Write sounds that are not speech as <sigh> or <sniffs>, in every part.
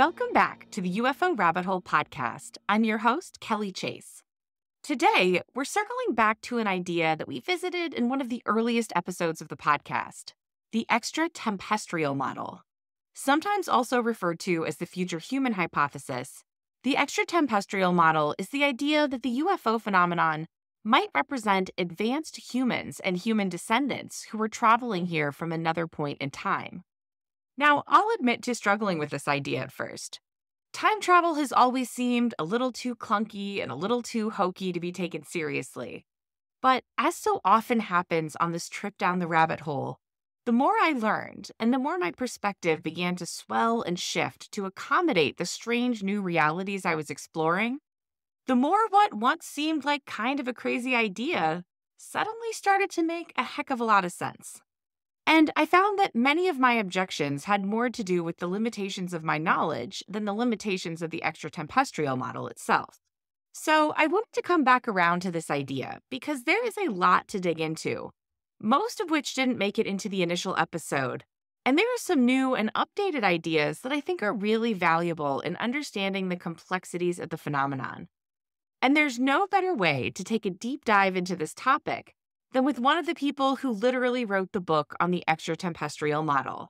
Welcome back to the UFO Rabbit Hole podcast. I'm your host, Kelly Chase. Today, we're circling back to an idea that we visited in one of the earliest episodes of the podcast the extratempestrial model. Sometimes also referred to as the future human hypothesis, the extratempestrial model is the idea that the UFO phenomenon might represent advanced humans and human descendants who were traveling here from another point in time. Now, I'll admit to struggling with this idea at first. Time travel has always seemed a little too clunky and a little too hokey to be taken seriously. But as so often happens on this trip down the rabbit hole, the more I learned and the more my perspective began to swell and shift to accommodate the strange new realities I was exploring, the more what once seemed like kind of a crazy idea suddenly started to make a heck of a lot of sense. And I found that many of my objections had more to do with the limitations of my knowledge than the limitations of the extratempestrial model itself. So I wanted to come back around to this idea because there is a lot to dig into, most of which didn't make it into the initial episode. And there are some new and updated ideas that I think are really valuable in understanding the complexities of the phenomenon. And there's no better way to take a deep dive into this topic than with one of the people who literally wrote the book on the extratempestrial model,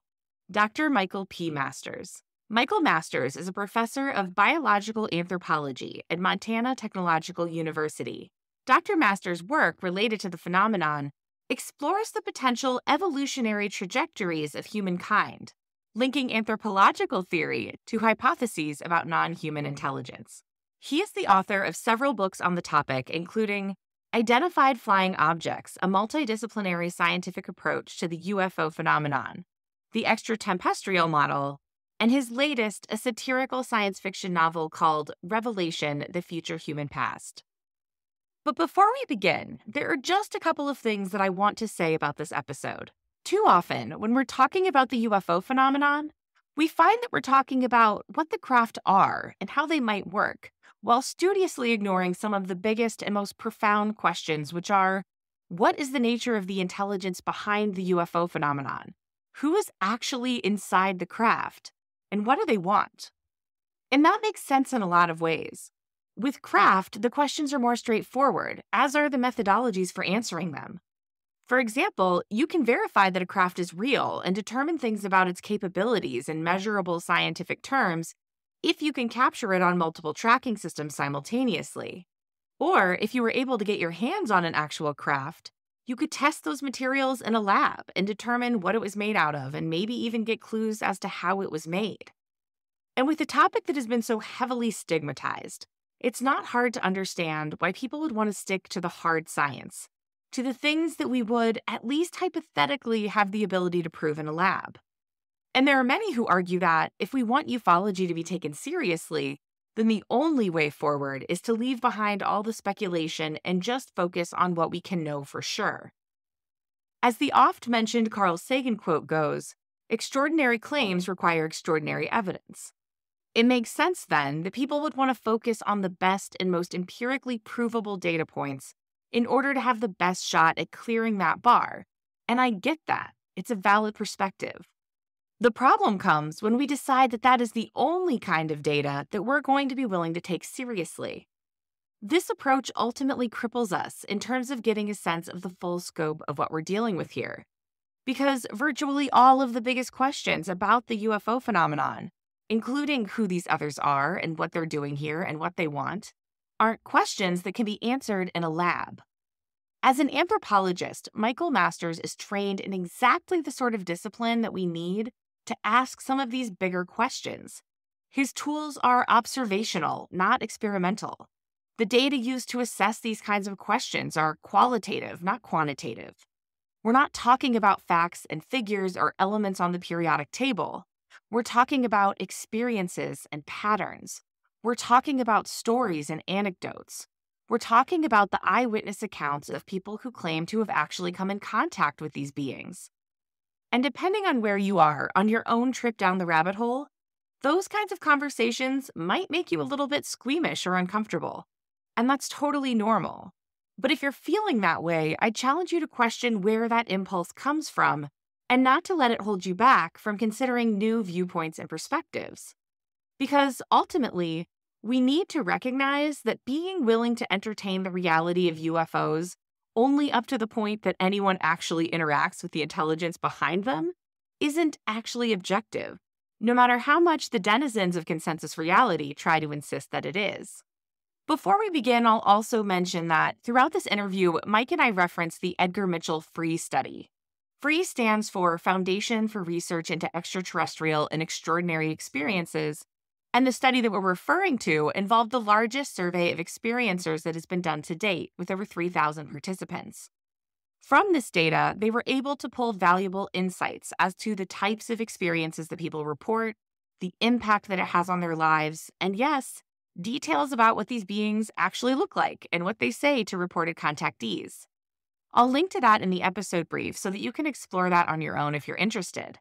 Dr. Michael P. Masters. Michael Masters is a professor of biological anthropology at Montana Technological University. Dr. Masters' work related to the phenomenon explores the potential evolutionary trajectories of humankind, linking anthropological theory to hypotheses about non human intelligence. He is the author of several books on the topic, including Identified Flying Objects, a multidisciplinary scientific approach to the UFO phenomenon, the extratempestrial model, and his latest, a satirical science fiction novel called Revelation The Future Human Past. But before we begin, there are just a couple of things that I want to say about this episode. Too often, when we're talking about the UFO phenomenon, we find that we're talking about what the craft are and how they might work, while studiously ignoring some of the biggest and most profound questions, which are what is the nature of the intelligence behind the UFO phenomenon? Who is actually inside the craft? And what do they want? And that makes sense in a lot of ways. With craft, the questions are more straightforward, as are the methodologies for answering them. For example, you can verify that a craft is real and determine things about its capabilities in measurable scientific terms if you can capture it on multiple tracking systems simultaneously. Or if you were able to get your hands on an actual craft, you could test those materials in a lab and determine what it was made out of and maybe even get clues as to how it was made. And with a topic that has been so heavily stigmatized, it's not hard to understand why people would want to stick to the hard science, to the things that we would, at least hypothetically, have the ability to prove in a lab. And there are many who argue that if we want ufology to be taken seriously, then the only way forward is to leave behind all the speculation and just focus on what we can know for sure. As the oft mentioned Carl Sagan quote goes, extraordinary claims require extraordinary evidence. It makes sense then that people would want to focus on the best and most empirically provable data points in order to have the best shot at clearing that bar. And I get that. It's a valid perspective. The problem comes when we decide that that is the only kind of data that we're going to be willing to take seriously. This approach ultimately cripples us in terms of getting a sense of the full scope of what we're dealing with here. Because virtually all of the biggest questions about the UFO phenomenon, including who these others are and what they're doing here and what they want, aren't questions that can be answered in a lab. As an anthropologist, Michael Masters is trained in exactly the sort of discipline that we need to ask some of these bigger questions. His tools are observational, not experimental. The data used to assess these kinds of questions are qualitative, not quantitative. We're not talking about facts and figures or elements on the periodic table. We're talking about experiences and patterns. We're talking about stories and anecdotes. We're talking about the eyewitness accounts of people who claim to have actually come in contact with these beings. And depending on where you are on your own trip down the rabbit hole, those kinds of conversations might make you a little bit squeamish or uncomfortable. And that's totally normal. But if you're feeling that way, I challenge you to question where that impulse comes from and not to let it hold you back from considering new viewpoints and perspectives. Because ultimately, we need to recognize that being willing to entertain the reality of UFOs only up to the point that anyone actually interacts with the intelligence behind them isn't actually objective, no matter how much the denizens of consensus reality try to insist that it is. Before we begin, I'll also mention that throughout this interview, Mike and I reference the Edgar Mitchell FREE study. FREE stands for Foundation for Research into Extraterrestrial and Extraordinary Experiences, and the study that we're referring to involved the largest survey of experiencers that has been done to date, with over 3,000 mm. participants. From this data, they were able to pull valuable insights as to the types of experiences that people report, the impact that it has on their lives, and yes, details about what these beings actually look like and what they say to reported contactees. I'll link to that in the episode brief so that you can explore that on your own if you're interested.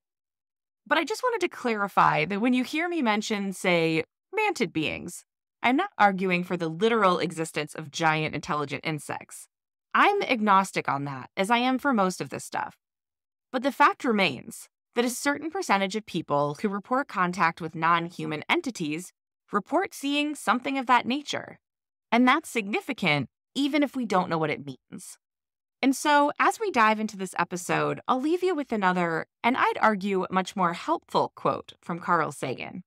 But I just wanted to clarify that when you hear me mention, say, mantid beings, I'm not arguing for the literal existence of giant intelligent insects. I'm agnostic on that, as I am for most of this stuff. But the fact remains that a certain percentage of people who report contact with non human entities report seeing something of that nature. And that's significant, even if we don't know what it means. And so, as we dive into this episode, I'll leave you with another, and I'd argue much more helpful quote from Carl Sagan.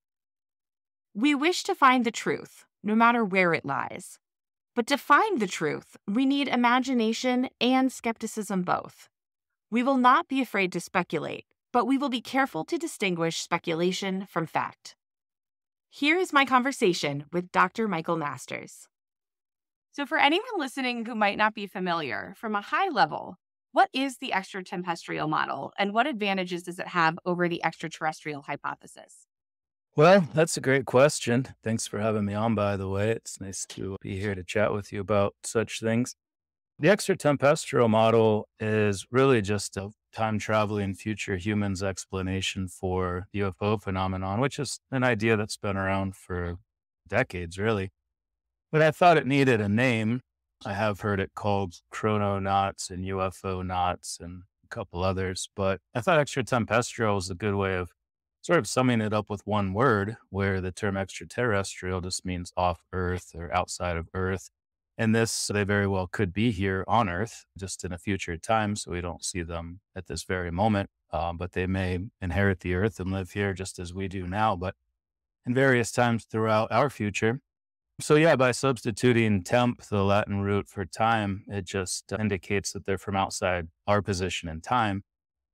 We wish to find the truth, no matter where it lies. But to find the truth, we need imagination and skepticism both. We will not be afraid to speculate, but we will be careful to distinguish speculation from fact. Here is my conversation with Dr. Michael Masters. So, for anyone listening who might not be familiar, from a high level, what is the extratempestrial model and what advantages does it have over the extraterrestrial hypothesis? Well, that's a great question. Thanks for having me on, by the way. It's nice to be here to chat with you about such things. The extratempestrial model is really just a time traveling future humans explanation for the UFO phenomenon, which is an idea that's been around for decades, really. But I thought it needed a name. I have heard it called chrononauts and UFOnauts and a couple others, but I thought extratempestrial was a good way of sort of summing it up with one word, where the term extraterrestrial just means off Earth or outside of Earth. And this, they very well could be here on Earth, just in a future time. So we don't see them at this very moment, um, but they may inherit the Earth and live here just as we do now. But in various times throughout our future, so, yeah, by substituting temp, the Latin root for time, it just indicates that they're from outside our position in time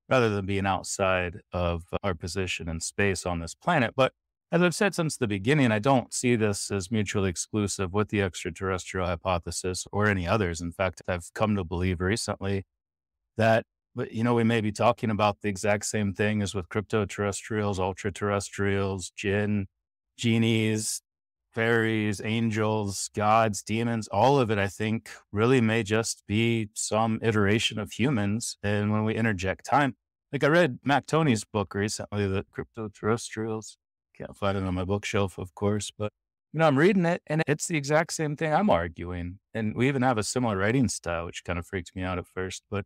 rather than being outside of uh, our position in space on this planet. But as I've said since the beginning, I don't see this as mutually exclusive with the extraterrestrial hypothesis or any others. In fact, I've come to believe recently that, uh, you know, we may be talking about the exact same thing as with crypto terrestrials, ultra terrestrials, jinn, genies, fairies, angels, gods, demons, all of it, I think, really may just be some iteration of humans. And when we interject time, like I read Mac Tonnies' book recently, The Crypto Terrestrials. Can't find it on my bookshelf, of course, but you know, I'm reading it and it's the exact same thing I'm arguing. And we even have a similar writing style, which kind of freaked me out at first. But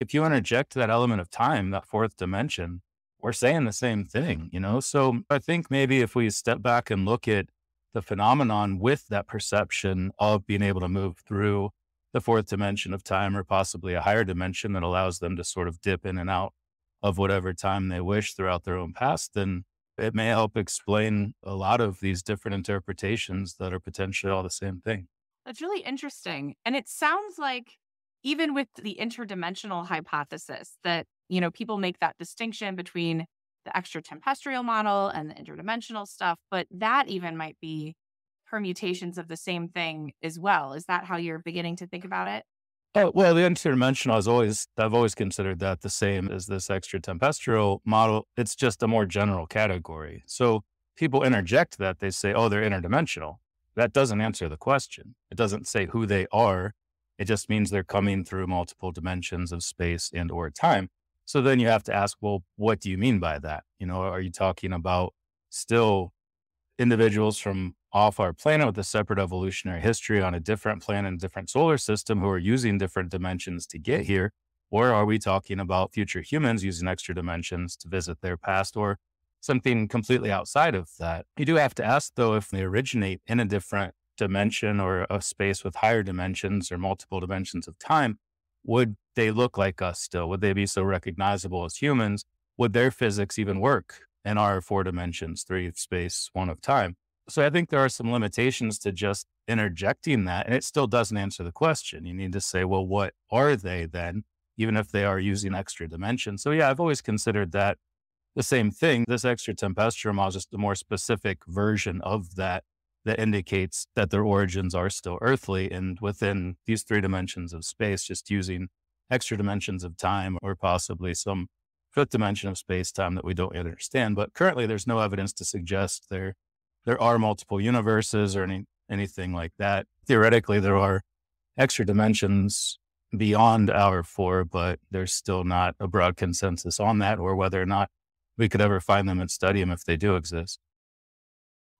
if you interject that element of time, that fourth dimension, we're saying the same thing, you know? So I think maybe if we step back and look at the phenomenon with that perception of being able to move through the fourth dimension of time or possibly a higher dimension that allows them to sort of dip in and out of whatever time they wish throughout their own past, then it may help explain a lot of these different interpretations that are potentially all the same thing. That's really interesting. And it sounds like even with the interdimensional hypothesis that, you know, people make that distinction between the extratempestrial model and the interdimensional stuff, but that even might be permutations of the same thing as well. Is that how you're beginning to think about it? Oh, well, the interdimensional is always, I've always considered that the same as this extratempestrial model. It's just a more general category. So people interject that they say, oh, they're interdimensional. That doesn't answer the question. It doesn't say who they are. It just means they're coming through multiple dimensions of space and or time. So then you have to ask, well, what do you mean by that? You know, are you talking about still individuals from off our planet with a separate evolutionary history on a different planet and different solar system who are using different dimensions to get here? Or are we talking about future humans using extra dimensions to visit their past or something completely outside of that. You do have to ask, though, if they originate in a different dimension or a space with higher dimensions or multiple dimensions of time, would they look like us still? Would they be so recognizable as humans? Would their physics even work in our four dimensions, three of space, one of time? So I think there are some limitations to just interjecting that. And it still doesn't answer the question. You need to say, well, what are they then? Even if they are using extra dimensions. So yeah, I've always considered that the same thing. This extratempestrial model is just a more specific version of that that indicates that their origins are still earthly and within these three dimensions of space, just using extra dimensions of time or possibly some fifth dimension of space time that we don't yet understand. But currently, there's no evidence to suggest there there are multiple universes or any anything like that. Theoretically, there are extra dimensions beyond our four, but there's still not a broad consensus on that or whether or not we could ever find them and study them if they do exist.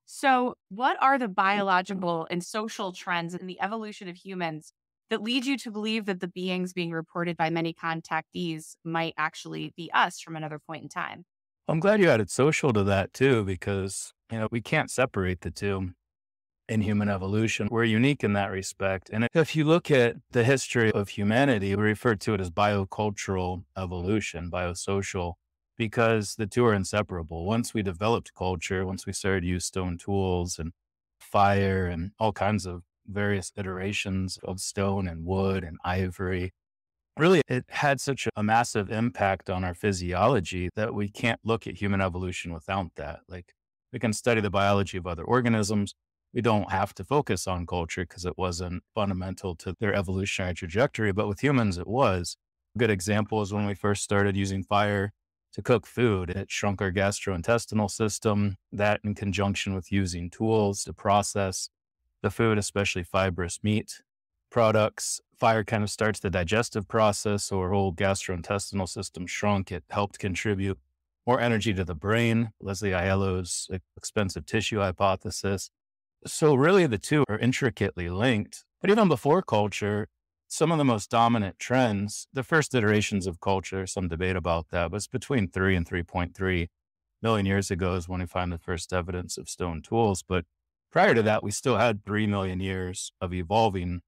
So, what are the mm. biological and social trends in the evolution of humans that lead you to believe that the beings being reported by many contactees might actually be us from another point in time? I'm glad you added social to that too, because you know we can't separate the two in human evolution. We're unique in that respect. And if you look at the history of humanity, we refer to it as biocultural evolution, biosocial because the two are inseparable. Once we developed culture, once we started use stone tools and fire and all kinds of various iterations of stone and wood and ivory, really it had such a massive impact on our physiology that we can't look at human evolution without that. Like we can study the biology of other organisms. We don't have to focus on culture because it wasn't fundamental to their evolutionary trajectory. But with humans, it was. A good example is when we first started using fire to cook food. It shrunk our gastrointestinal system. That, in conjunction with using tools to process the food, especially fibrous meat products, fire kind of starts the digestive process. So our whole gastrointestinal system shrunk. It helped contribute more energy to the brain. Leslie Aiello's expensive tissue hypothesis. So really, the two are intricately linked. But even before culture, some of the most dominant trends, the first iterations of culture, some debate about that, was between 3 and 3.3 million years ago is when we find the first evidence of stone tools. But prior to that, we still had 3 million years of evolving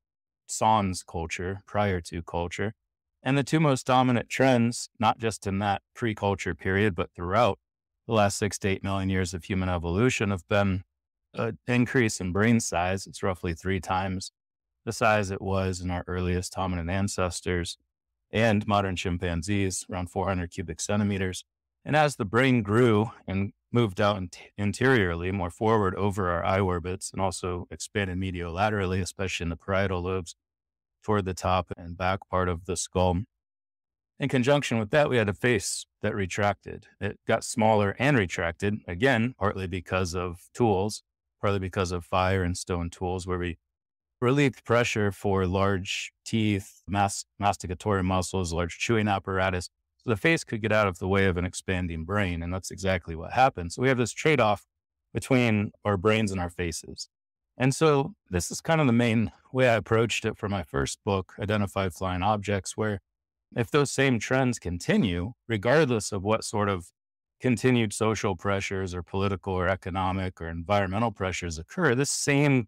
sans culture prior to culture. And the two most dominant trends, not just in that pre culture period, but throughout the last six to eight million years of human evolution, have been an increase in brain size. It's roughly three times the size it was in our earliest hominin ancestors and modern chimpanzees, around 400 cubic centimeters. And as the brain grew and moved out anteriorly, more forward over our eye orbits, and also expanded mediolaterally, especially in the parietal lobes toward the top and back part of the skull. In conjunction with that, we had a face that retracted. It got smaller and retracted, again, partly because of tools, partly because of fire and stone tools, where we relieved pressure for large teeth, mas- masticatory muscles, large chewing apparatus. So the face could get out of the way of an expanding brain. And that's exactly what happened. So we have this trade off between our brains and our faces. And so this is kind of the main way I approached it for my first book, Identified Flying Objects, where if those same trends continue, regardless of what sort of continued social pressures or political or economic or environmental pressures occur, this same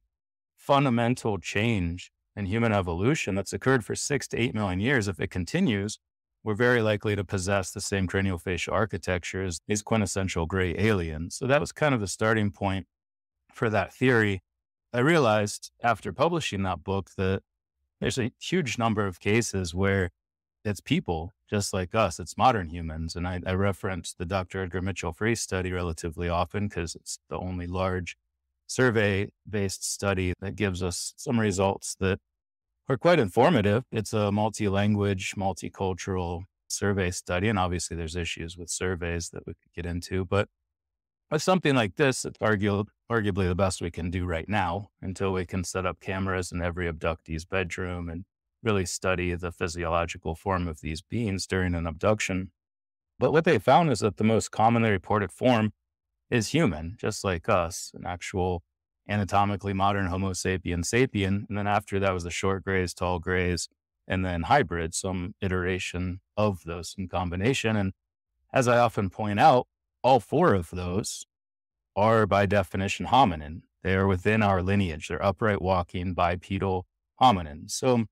fundamental change in human evolution that's occurred for six to eight million years, if it continues, we're very likely to possess the same craniofacial architecture as these quintessential gray aliens. So that was kind of the starting point for that theory. I realized after publishing that book that there's a huge number of cases where it's people just like us, it's modern humans. And I, I reference the Dr. Edgar Mitchell Free study relatively often because it's the only large survey based study that gives us some results that are quite informative. It's a multi language, multicultural survey study. And obviously, there's issues with surveys that we could get into. But with something like this, it's argu- arguably the best we can do right now until we can set up cameras in every abductee's bedroom and really study the physiological form of these beings during an abduction. But what they found is that the most commonly reported form is human, just like us, an actual anatomically modern Homo sapien sapien. And then after that was the short grays, tall grays, and then hybrid, some iteration of those in combination. And as I often point out, all four of those are by definition hominin. They are within our lineage. They're upright walking bipedal hominins. So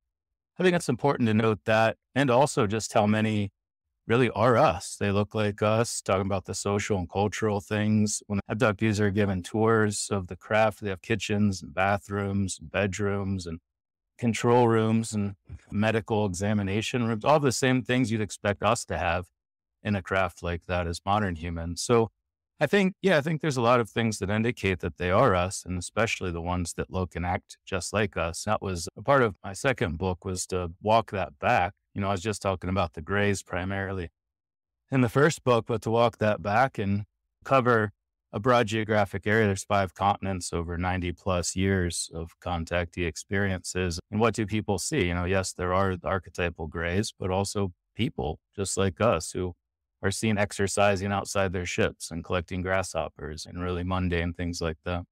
I think it's important to note that and also just how many really are us. They look like us, talking about the social and cultural things. When abductees are given tours of the craft, they have kitchens and bathrooms, and bedrooms, and control rooms and medical examination rooms, all the same things you'd expect us to have in a craft like that as modern humans. So I think, yeah, I think there's a lot of things that indicate that they are us, and especially the ones that look and act just like us. That was a part of my second book was to walk that back. You know, I was just talking about the grays primarily in the first book, but to walk that back and cover a broad geographic area. There's five continents over 90 plus years of contactee experiences. And what do people see? You know, yes, there are archetypal grays, but also people just like us who are seen exercising outside their ships and collecting grasshoppers and really mundane things like that.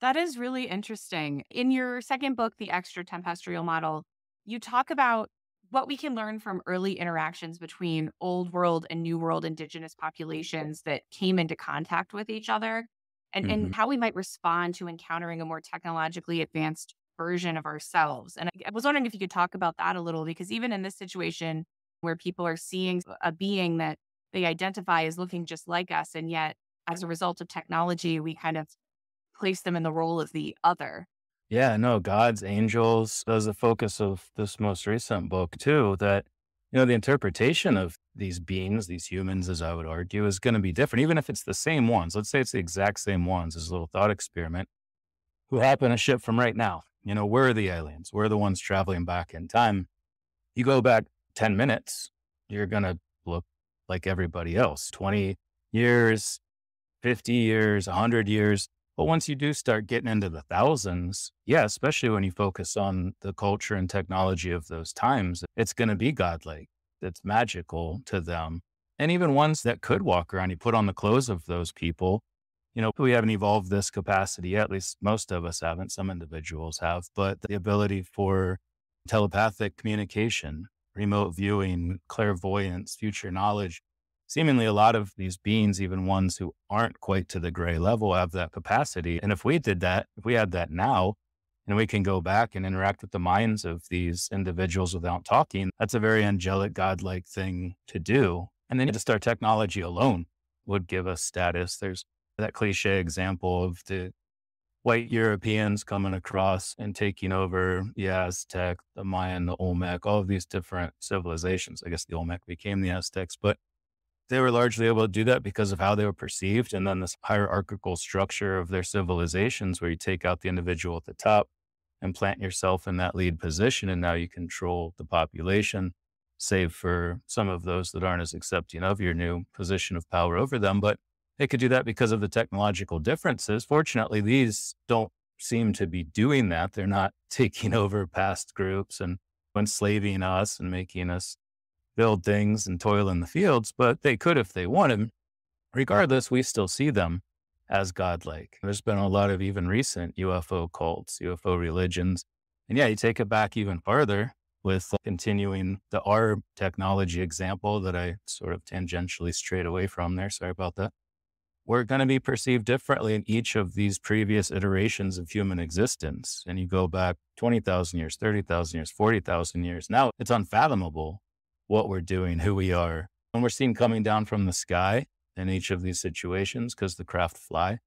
That is really interesting. In your second book, The Extratempestrial Model, you talk about what we can learn from early interactions between old world and new world indigenous populations that came into contact with each other and, mm-hmm. and how we might respond to encountering a more technologically advanced version of ourselves. And I, I was wondering if you could talk about that a little, because even in this situation where people are seeing a being that they identify as looking just like us. And yet, as a result of technology, we kind of place them in the role of the other. Yeah, no, God's angels, that was the focus of this most recent book, too. That, you know, the interpretation of these beings, these humans, as I would argue, is going to be different, even if it's the same ones. Let's say it's the exact same ones as a little thought experiment who happen to ship from right now. You know, we're the aliens, we're the ones traveling back in time. You go back 10 minutes, you're going to look like everybody else 20 years, 50 years, 100 years. But once you do start getting into the thousands, yeah, especially when you focus on the culture and technology of those times, it's going to be godlike. It's magical to them. And even ones that could walk around, you put on the clothes of those people. You know, we haven't evolved this capacity yet, at least most of us haven't. Some individuals have, but the ability for telepathic communication, remote viewing, clairvoyance, future knowledge. Seemingly, a lot of these beings, even ones who aren't quite to the gray level, have that capacity. And if we did that, if we had that now, and we can go back and interact with the minds of these individuals without talking, that's a very angelic, godlike thing to do. And then just our technology alone would give us status. There's that cliche example of the white Europeans coming across and taking over the Aztec, the Mayan, the Olmec, all of these different civilizations. I guess the Olmec became the Aztecs, but they were largely able to do that because of how they were perceived. And then this hierarchical structure of their civilizations, where you take out the individual at the top and plant yourself in that lead position. And now you control the population, save for some of those that aren't as accepting of your new position of power over them. But they could do that because of the technological differences. Fortunately, these don't seem to be doing that. They're not <laughs> taking over past groups and enslaving us and making us build things and toil in the fields, but they could if they wanted. Regardless, we still see them as godlike. There's been a lot of even recent UFO cults, UFO religions. And yeah, you take it back even farther with continuing the R technology example that I sort of tangentially strayed away from there. Sorry about that we're going to be perceived differently in each of these previous iterations of human existence. And you go back 20,000 years, 30,000 years, 40,000 years. Now it's unfathomable what we're doing, who we are. And we're seen coming down from the sky in each of these situations because the craft fly.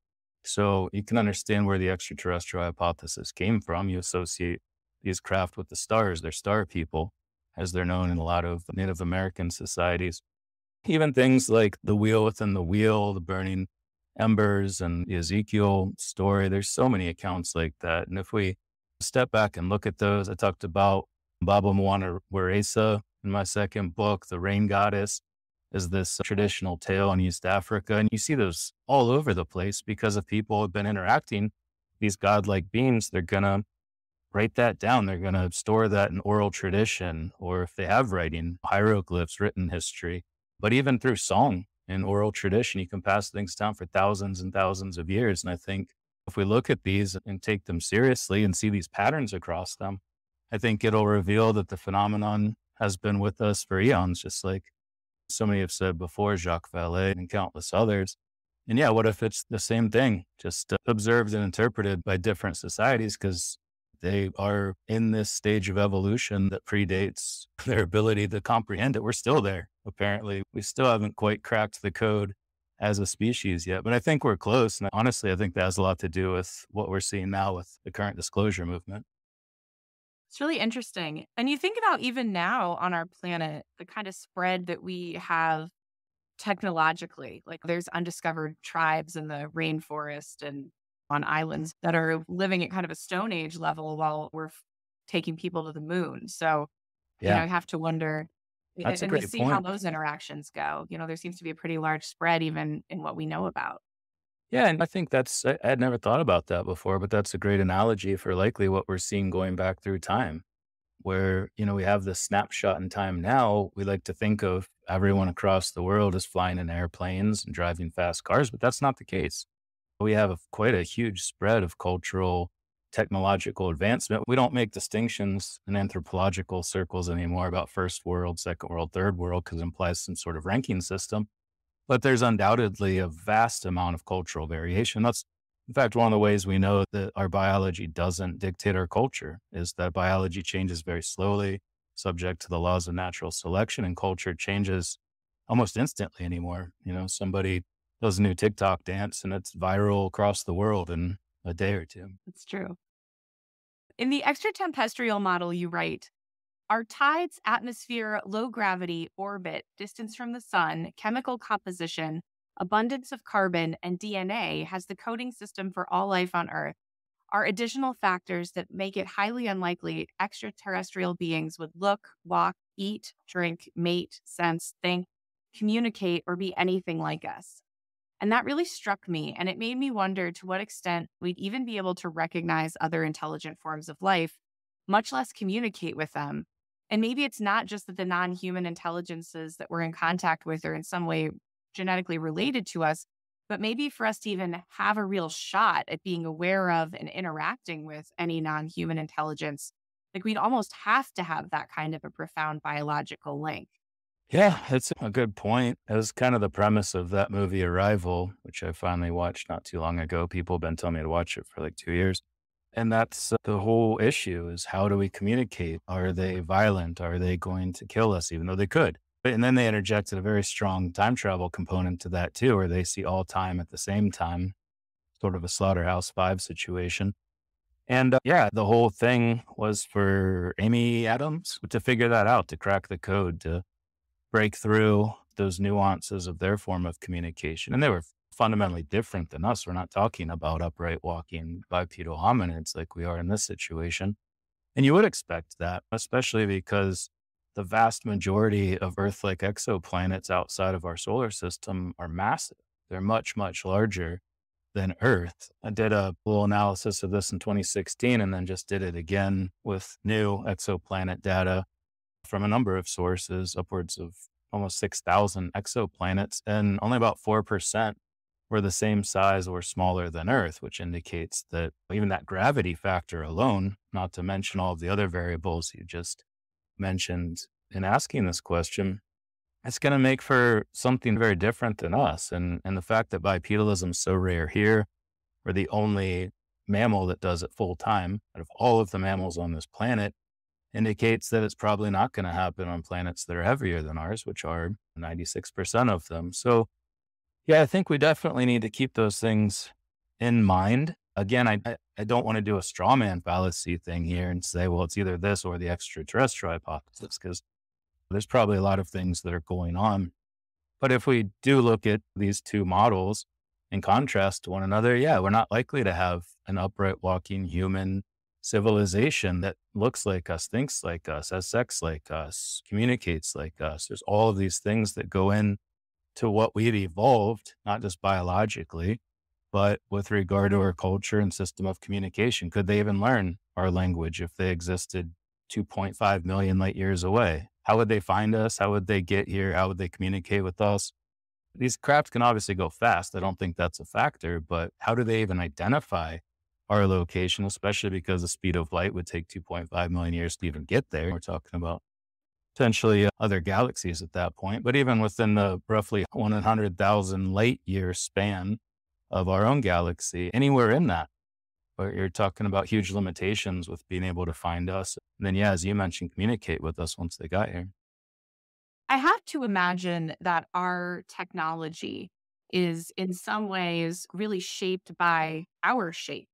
So you can understand where the extraterrestrial hypothesis came from. You associate these craft with the stars, they're star people, as they're known in a lot of Native American societies. Even things like the wheel within the wheel, the burning embers, and the Ezekiel story. There's so many accounts like that. And if we step back and look at those, I talked about Mbaba Mwana Waresa in my second book, The Rain Goddess is this traditional tale in East Africa. And you see those all over the place because if people have been interacting these godlike beings, they're going to write that down. They're going to store that in oral tradition, or if they have writing, hieroglyphs, written history. But even through song and oral tradition, you can pass things down for thousands and thousands of years. And I think if we look at these and take them seriously and see these patterns across them, I think it'll reveal that the phenomenon has been with us for eons, just like so many have said before, Jacques Vallée and countless others. And yeah, what if it's the same thing, just uh, observed and interpreted by different societies because they are in this stage of evolution that predates <laughs> their ability to comprehend it. We're still there, apparently. We still haven't quite cracked the code as a species yet, but I think we're close. And honestly, I think that has a lot to do with what we're seeing now with the current disclosure movement. It's really interesting. And you think about even now on our planet, the kind of spread that we have technologically. Like there's undiscovered tribes in the rainforest and on islands that are living at kind of a stone age level while we're f- taking people to the moon. So, yeah. you know, I have to wonder That's and, and see point. how those interactions go. You know, there seems to be a pretty large spread even in what we know about. Yeah, and I think that's I had never thought about that before, but that's a great analogy for likely what we're seeing going back through time where you know we have this snapshot in time now we like to think of everyone across the world as flying in airplanes and driving fast cars but that's not the case. We have a, quite a huge spread of cultural technological advancement. We don't make distinctions in anthropological circles anymore about first world second world third world because it implies some sort of ranking system but there's undoubtedly a vast amount of cultural variation that's in fact, one of the ways we know that our biology doesn't dictate our culture is that biology changes very slowly, subject to the laws of natural selection, and culture changes almost instantly anymore. You know, somebody does a new TikTok dance and it's viral across the world in a day or two. That's true. In the extraterrestrial model, you write, our tides, atmosphere, low gravity, orbit, distance from the sun, chemical composition, abundance of carbon, and DNA has the coding system for all life on Earth are additional factors that make it highly unlikely extraterrestrial beings would look, walk, eat, drink, mate, sense, think, communicate, or be anything like us. And that really struck me, and it made me wonder to what extent we'd even be able to recognize other intelligent forms of life, much less communicate with them. And maybe it's not just that the non human intelligences that we're in contact with are in some way genetically related to us, but maybe for us to even have a real shot at being aware of and interacting with any non human intelligence, like we'd almost have to have that kind of a profound biological link. Yeah, it's a good point. It was kind of the premise of that movie Arrival, which I finally watched not too long ago. People have been telling me to watch it for like two years. And that's uh, the whole issue is how do we communicate? Are they violent? Are they going to kill us, even though they could? And then they interjected a very strong time travel component to that too, where they see all time at the same time, sort of a slaughterhouse five situation. And uh, yeah, the whole thing was for Amy Adams to figure that out, to crack the code, to break through those nuances of their form of communication. And they were fundamentally different than us. We're not talking about upright walking bipedal hominids like we are in this situation. And you would expect that, especially because the vast majority of Earth like exoplanets outside of our solar system are massive. They're much, much larger than Earth. I did a little analysis of this in 2016 and then just did it again with new exoplanet data from a number of sources, upwards of almost 6,000 exoplanets, and only about 4% were the same size or smaller than Earth, which indicates that even that gravity factor alone, not to mention all of the other variables you just mentioned in asking this question, it's going to make for something very different than us. And, and the fact that bipedalism is so rare here, we're the only mammal that does it full time out of all of the mammals on this planet, indicates that it's probably not going to happen on planets that are heavier than ours, which are 96% of them. So, yeah, I think we definitely need to keep those things in mind again, I, I don't want to do a straw man fallacy thing here and say, well, it's either this or the extraterrestrial hypothesis, because there's probably a lot of things that are going on. But if we do look at these two models in contrast to one another, yeah, we're not likely to have an upright walking human civilization that looks like us, thinks like us, has sex like us, communicates like us. There's all of these things that go in to what we've evolved, not just biologically, but with regard to mm-hmm. our culture and system of communication, could they even learn our language if they existed 2.5 million light years away? How would they find us? How would they get here? How would they communicate with us? These crafts can obviously go fast. I don't think that's a factor, but how do they even identify our location, especially because the speed of light would take 2.5 million years to even get there? We're talking about potentially uh, other galaxies at that point. But even within the roughly <laughs> 100,000 light year span of our own galaxy, anywhere in that, where you're talking about huge limitations with being able to find us. And then, yeah, as you mentioned, communicate with us once they got here. I have to imagine that our technology is in some ways really shaped by our shape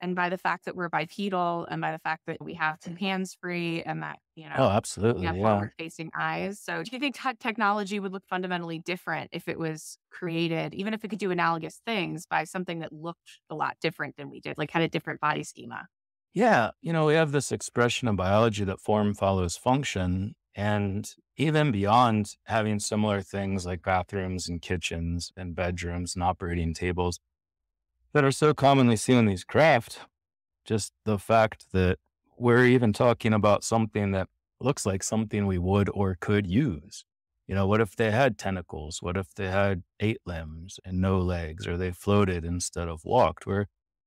and by the fact that we're bipedal and by the fact that we have two mm. hands free and that, you oh, know, Oh, absolutely. we have Yeah. forward facing eyes. So do you think te- technology would look fundamentally different if it was created, even if it could do analogous things by something that looked a lot different than we did, like had a different body schema? Yeah. You know, we have this expression in biology that form follows function. And even beyond having similar things like bathrooms and kitchens and bedrooms and operating tables that are so commonly seen in these craft, just the fact that we're even talking about something that looks like something we would or could use. You know, what if they had tentacles? What if they had eight limbs and no legs, or they floated instead of walked? Where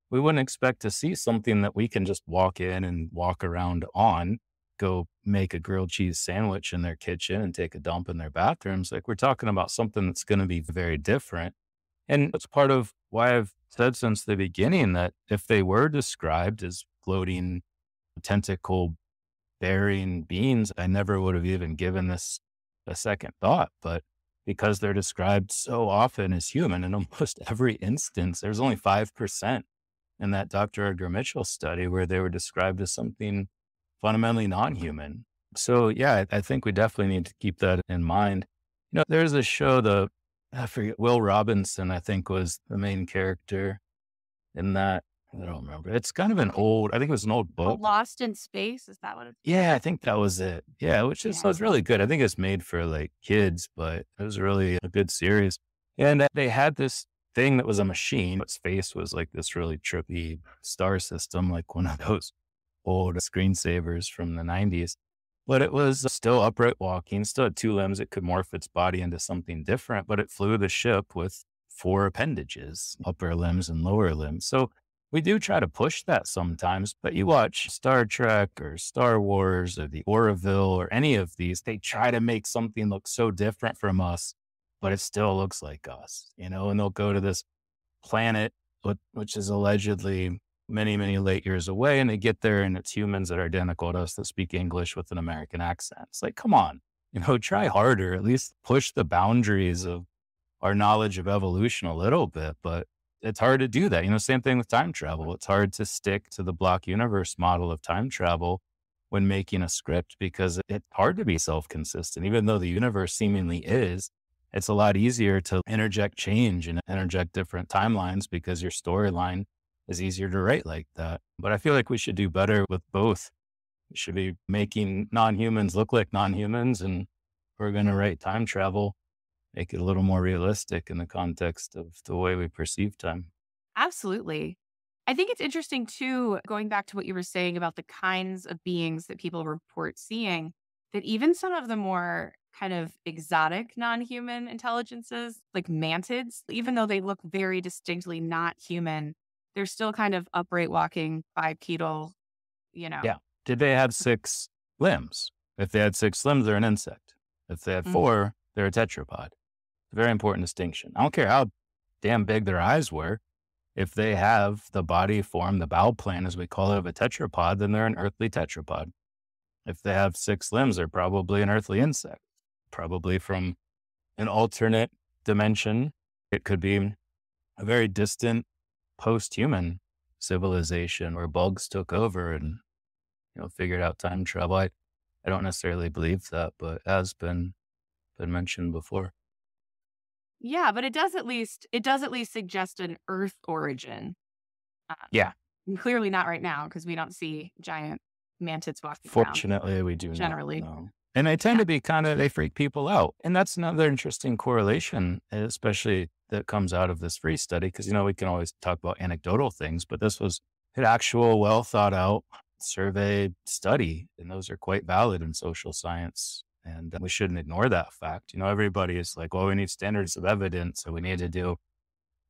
we wouldn't expect to see something that we can just walk in and walk around on, go make a grilled cheese sandwich in their kitchen and take a dump in their bathrooms. Like we're talking about something that's going to be very different. And it's part of why I've said since the beginning that if they were described as floating tentacle bearing beings, I never would have even given this a second thought. But because they're described so often as human in <laughs> almost every instance, there's only 5% in that Dr. Edgar Mitchell study where they were described as something fundamentally non human. So, yeah, I, I think we definitely need to keep that in mind. You know, there's a show, the, I forget, Will Robinson, I think was the main character in that. I don't remember. It's kind of an old, I think it was an old book. Lost in space? Is that what it's Yeah, I think that was it. Yeah, which is Yeah. was really good. I think it's made for like kids, but it was really a good series. And uh, they had this thing that was a machine. Its face was like this really trippy star system, like one of those old screensavers from the 90s. But it was uh, still upright walking, still had two limbs. It could morph its body into something different, but it flew the ship with four appendages, upper limbs and lower limbs. So we do try to push that sometimes, but you watch Star Trek or Star Wars or the Orville or any of these, they try to make something look so different from us, but it still looks like us, you know, and they'll go to this planet, wh- which is allegedly many, many light years away, and they get there and it's humans that are identical to us that speak English with an American accent. It's like, come on, <laughs> you know, try harder, at least push the boundaries of our knowledge of evolution a little bit, but it's hard to do that. You know, same thing with time travel. It's hard to stick to the block universe model of time travel when making a script because it's hard to be self consistent. Even though the universe seemingly is, it's a lot easier to interject change and interject different timelines because your storyline is easier to write like that. But I feel like we should do better with both. We should be making non humans look like non humans. And we're going to write time travel, make it a little more realistic in the context of the way we perceive time. Absolutely. I think it's interesting too, going back to what you were saying about the kinds of beings that people report seeing, that even some of the more kind of exotic non human intelligences, like mantids, even though they look very distinctly not human, they're still kind of upright walking, bipedal, you know. Yeah. Did they have <laughs> six limbs? If they had six limbs, they're an insect. If they had Mhm. four, they're a tetrapod. It's a Very important distinction. I don't care how damn big their eyes were. If they have the body form, the body plan, as we call it, of a tetrapod, then they're an earthly tetrapod. If they have six limbs, they're probably an earthly insect, probably from an alternate dimension. It could be a very distant post human civilization where bugs took over and you know figured out time travel. I, I don't necessarily believe that, but has been been mentioned before. Yeah, but it does at least it does at least suggest an Earth origin. Uh, Yeah. Clearly not right now because we don't see giant mantids walking around. Fortunately, we do not generally. And they tend to be kind of they freak people out, and that's another interesting correlation, especially that comes out of this free study. Because you know we can always talk about anecdotal things, but this was an actual, well thought out survey study, and those are quite valid in social science. And we shouldn't ignore that fact. You know, everybody is like, well, we need standards of evidence, so we need to do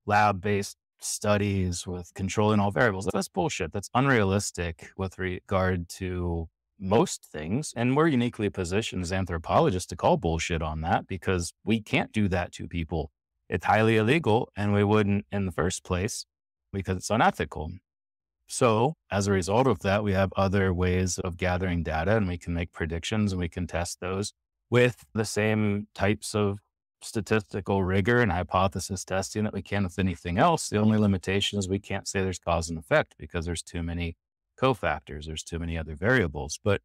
lab based studies with controlling all variables. That's bullshit. That's unrealistic with regard to most things. And we're uniquely positioned as anthropologists to call bullshit on that because we can't do that to people. It's highly illegal and we wouldn't in the first place because it's unethical. So, as a result of that, we have other ways of gathering data and we can make predictions and we can test those with the same types of statistical rigor and hypothesis testing that we can with anything else. The only limitation is we can't say there's cause and effect because there's too many cofactors, there's too many other variables. But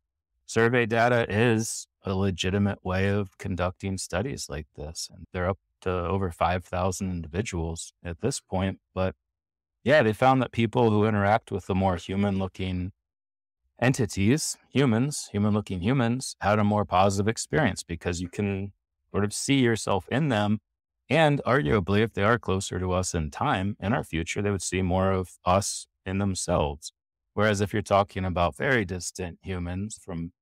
survey data is a legitimate way of conducting studies like this. And they're up to over 5,000 individuals at this point. But yeah, they found that people who interact with the more human looking entities, humans, human looking humans, had a more positive experience because you can sort of see yourself in them. And arguably, if they are closer to us in time, in our future, they would see more of us in themselves. Whereas if you're talking about very distant humans from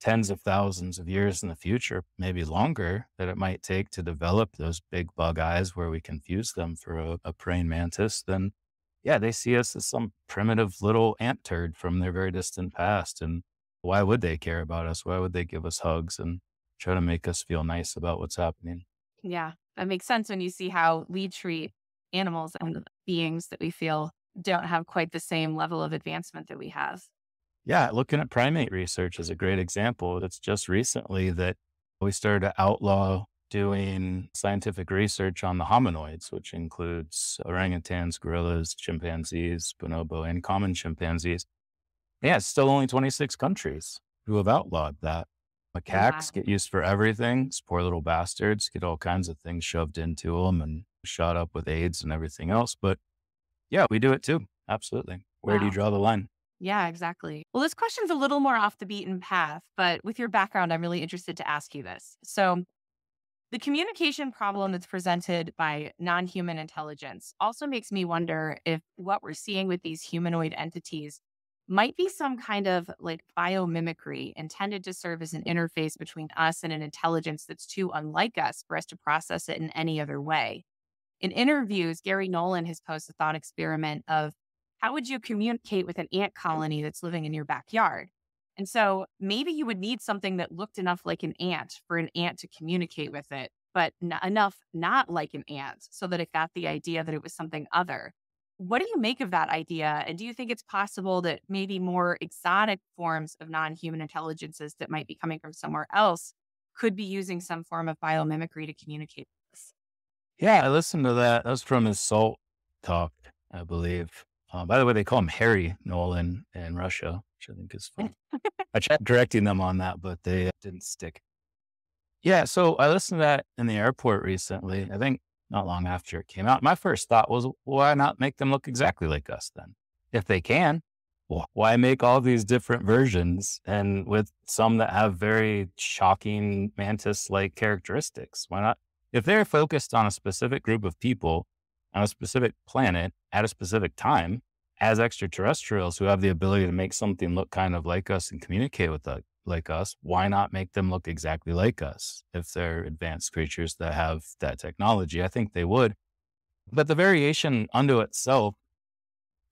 tens of thousands of years in the future, maybe longer, that it might take to develop those big bug eyes where we confuse them for a, a praying mantis, then yeah, they see us as some primitive little ant turd from their very distant past. And why would they care about us? Why would they give us hugs and try to make us feel nice about what's happening? Yeah, that makes sense when you see how we treat animals and beings that we feel don't have quite the same level of advancement that we have. Yeah, looking at primate research is a great example. It's just recently that we started to outlaw doing scientific research on the hominoids, which includes orangutans, gorillas, chimpanzees, bonobo, and common chimpanzees. Yeah, it's still only 26 countries who have outlawed that. Oh, Macaques wow. get used for everything. These poor little bastards get all kinds of things shoved into them and shot up with AIDS and everything else. But yeah, we do it too. Absolutely. Where wow. do you draw the line? Yeah, exactly. Well, this question's a little more off the beaten path, but with your background, I'm really interested to ask you this. So, the communication problem that's presented by non human intelligence also makes me wonder if what we're seeing with these humanoid entities might be some kind of like biomimicry intended to serve as an interface between us and an intelligence that's too unlike us for us to process it in any other way. In interviews, Garry Nolan has posed a thought experiment of how would you communicate with an ant colony that's living in your backyard? And so maybe you would need something that looked enough like an ant for an ant to communicate with it, but n- enough not like an ant so that it got the idea that it was something other. What do you make of that idea? And do you think it's possible that maybe more exotic forms of non human intelligences that might be coming from somewhere else could be using some form of biomimicry to communicate? Yeah, I listened to that. That was from his SALT talk, I believe. Uh, by the way, they call him Harry Nolan in Russia, which I think is fun. <laughs> I tried directing them on that, but they didn't stick. Yeah, so I listened to that in the airport recently. I think not long after it came out. My first thought was, why not make them look exactly like us then? If they can, why make all these different versions and with some that have very shocking mantis like characteristics? Why not? If they're focused on a specific group of people on a specific planet at a specific time as extraterrestrials who have the ability to make something look kind of like us and communicate with us like us, why not make them look exactly like us if they're advanced creatures that have that technology? I think they would. But the variation unto itself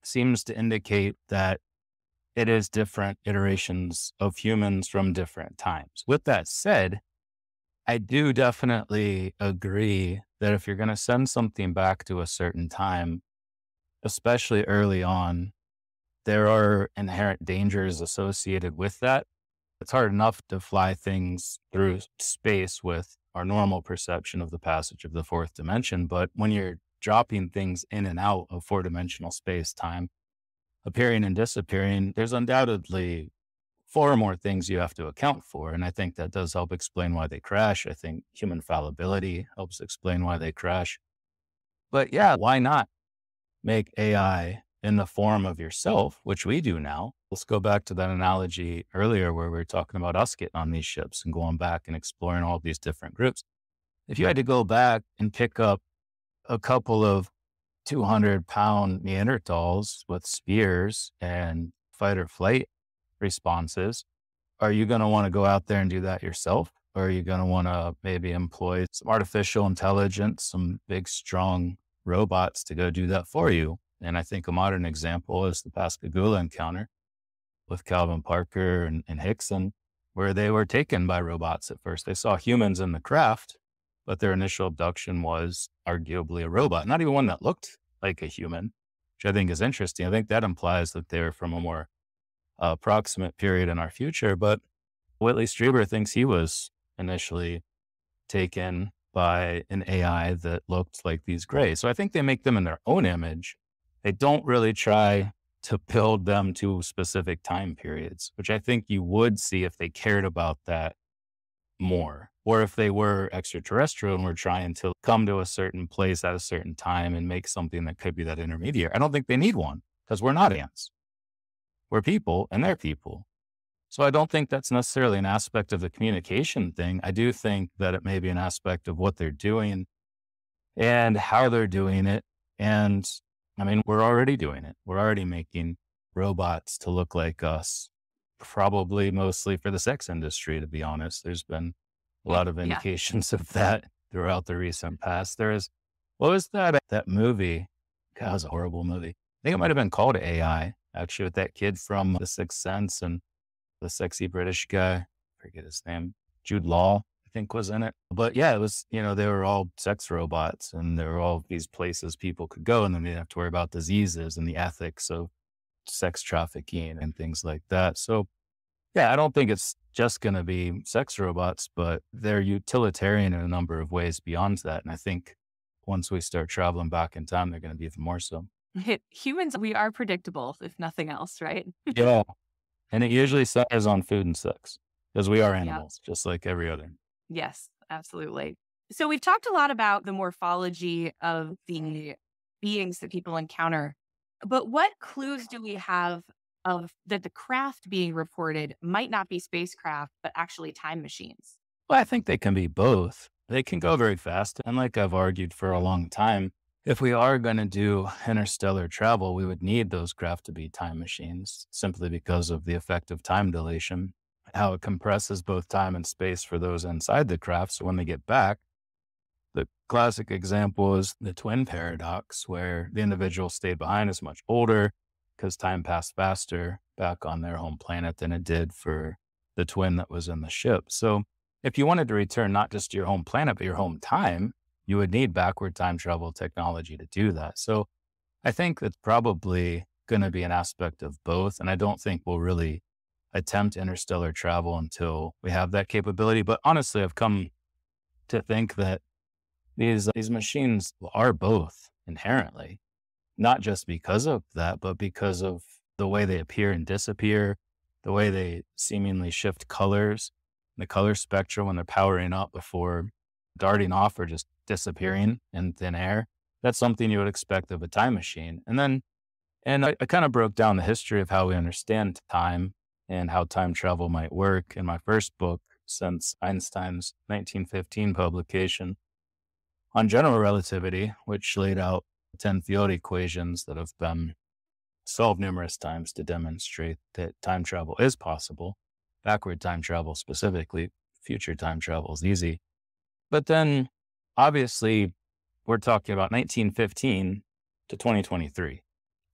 seems to indicate that it is different iterations of humans from different times. With that said, I do definitely agree that if you're going to send something back to a certain time, especially early on, there are inherent dangers associated with that. It's hard enough to fly things through space with our normal perception of the passage of the fourth dimension. But when you're dropping things in and out of four dimensional space time, appearing and disappearing, there's undoubtedly far more things you have to account for. And I think that does help explain why they crash. I think human fallibility helps explain why they crash. But yeah, why not make AI in the form of yourself, which we do now? Let's go back to that analogy earlier where we were talking about us getting on these ships and going back and exploring all these different groups. If you had to go back and pick up a couple of 200 pound Neanderthals with spears and fight or flight responses. Are you going to want to go out there and do that yourself? Or are you going to want to maybe employ some artificial intelligence, some big, strong robots to go do that for you? And I think a modern example is the Pascagoula encounter. with Calvin Parker and, and Hickson, where they were taken by robots at first. They saw humans in the craft, but their initial abduction was arguably a robot, not even one that looked like a human, which I think is interesting. I think that implies that they're from a more uh, proximate period in our future. But Whitley Strieber thinks he was initially taken by an AI that looked like these grays. So I think they make them in their own image. They don't really try to <laughs> build them to specific time periods, which I think you would see if they cared about that more. Or if they were extraterrestrial and were trying to come to a certain place at a certain time and make something that could be that intermediary. I don't think they need one because we're not ants. We're people and they're people. So I don't think that's necessarily an aspect of the communication thing. I do think that it may be an aspect of what they're doing and how they're doing it. And I mean, we're already doing it. We're already making robots to look like us, probably mostly for the sex industry, to be honest. There's been a lot of indications yeah. <laughs> of that throughout the recent past. There is, what was that? That movie? God, it was a horrible movie. I think it might have been called AI, actually, with that kid from The Sixth Sense and the sexy British guy. I forget his name, Jude Law, I think was in it. But yeah, it was, you know, they were all sex robots and there were all these places people could go and then they didn't have to worry about diseases and the ethics of sex trafficking and things like that. So yeah, I don't think it's just going to be sex robots, but they're utilitarian in a number of ways beyond that. And I think once we start traveling back in time, they're going to be even more so. Humans, we are predictable, if nothing else, right? yeah. <laughs> And it usually centers on food and sex because we are animals, yep. just like every other. Yes, absolutely. So we've talked a lot about the morphology of the beings that people encounter, but what clues do we have of that the craft being reported might not be spacecraft, but actually time machines? Well, I think they can be both. They can go very fast. And like I've argued for a long time, if we are going to do interstellar travel, we would need those craft to be time machines simply because of the effect of time dilation, how it compresses both time and space for those inside the craft. So when they get back, the classic example is the twin paradox, where the individual stayed behind is much older because time passed faster back on their home planet than it did for the twin that was in the ship. So if you wanted to return not just to your home planet, but your home time, you would need backward time travel technology to do that. So I think that's probably going to be an aspect of both. And I don't think we'll really attempt interstellar travel until we have that capability. But honestly, I've come to think that these, these machines are both inherently, not just because of that, but because of the way they appear and disappear, the way they seemingly shift colors, the color spectrum when they're powering up before darting off or just disappearing in thin air. That's something you would expect of a time machine. And then, and I, I kind of broke down the history of how we understand time and how time travel might work in my first book since Einstein's 1915 publication on general relativity, which laid out 10 field equations that have been solved numerous times to demonstrate that time travel is possible. Backward time travel specifically, future time travel is easy. But then obviously we're talking about 1915 to 2023,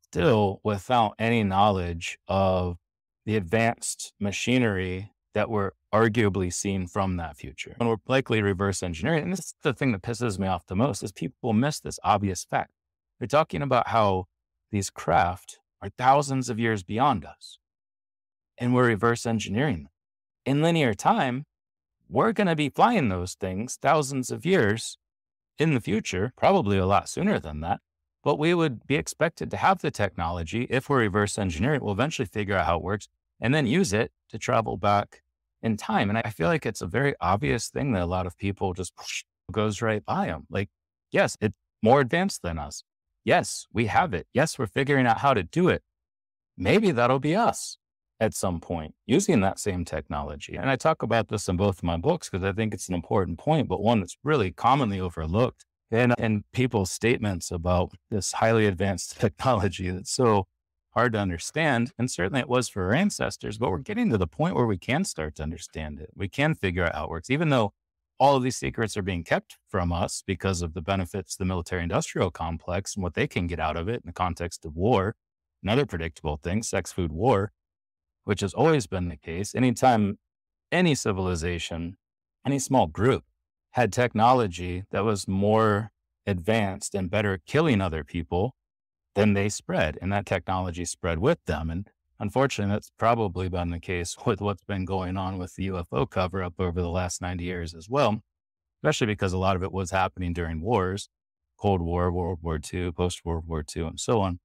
still without any knowledge of the advanced machinery that we're arguably seeing from that future. And we're likely reverse engineering. And this is the thing that pisses me off the most is people miss this obvious fact. They're talking about how these craft are thousands of years beyond us. And we're reverse engineering them. In linear time, we're going to be flying those things thousands of years in the future, probably a lot sooner than that. But we would be expected to have the technology if we're reverse engineering, we'll eventually figure out how it works and then use it to travel back in time. And I feel like it's a very obvious thing that a lot of people just <sniffs> goes right by them. Like, yes, it's more advanced than us. Yes, we have it. Yes, we're figuring out how to do it. Maybe that'll be us at some point using that same technology. And I talk about this in both of my books because I think it's an important point, but one that's really commonly overlooked and in people's statements about this highly advanced <laughs> technology that's so hard to understand. And certainly it was for our ancestors, but we're getting to the point where we can start to understand it. We can figure out how it works, even though all of these secrets are being kept from us because of the benefits of the military industrial complex and what they can get out of it in the context of war. Another predictable thing, sex, food, war which has always been the case. Anytime any civilization, any small group had technology that was more advanced and better at killing other people, then they spread and that technology spread with them. And unfortunately, that's probably been the case <laughs> with what's been going on with the UFO cover up over the last 90 years as well, especially because a lot of it was happening during wars, Cold War, World War II, post World War II, and so on.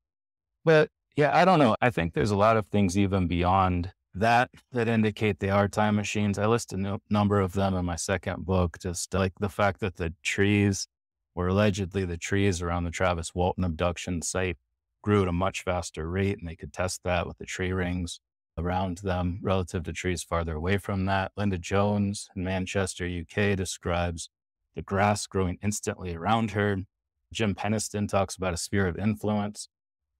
But yeah, I don't know. I think there's a lot of things even beyond that that indicate they are time machines. I list a no- number of them in my second book, just like the fact that the trees were allegedly the trees around the Travis Walton abduction site grew at a much faster rate, and they could test that with the tree rings around them relative to trees farther away from that. Linda Jones in Manchester, UK describes the grass growing instantly around her. Jim Penniston talks about a sphere of influence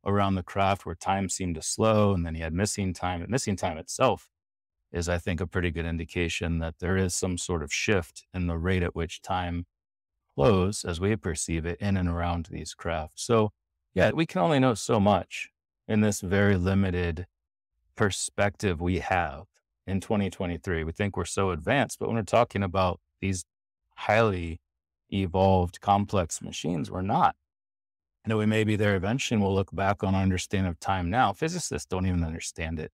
around the craft where time seemed to slow and then he had missing time. And missing time itself is, I think, a pretty good indication that there is some sort of shift in the rate at which time flows as we perceive it in and around these craft. So, yeah, we can only know so much in this very limited perspective we have in 2023. We think we're so advanced, but when we're talking about these highly evolved, complex machines, we're not. Know, we may be there eventually and we'll look back on our understanding of time now. Physicists don't even understand it.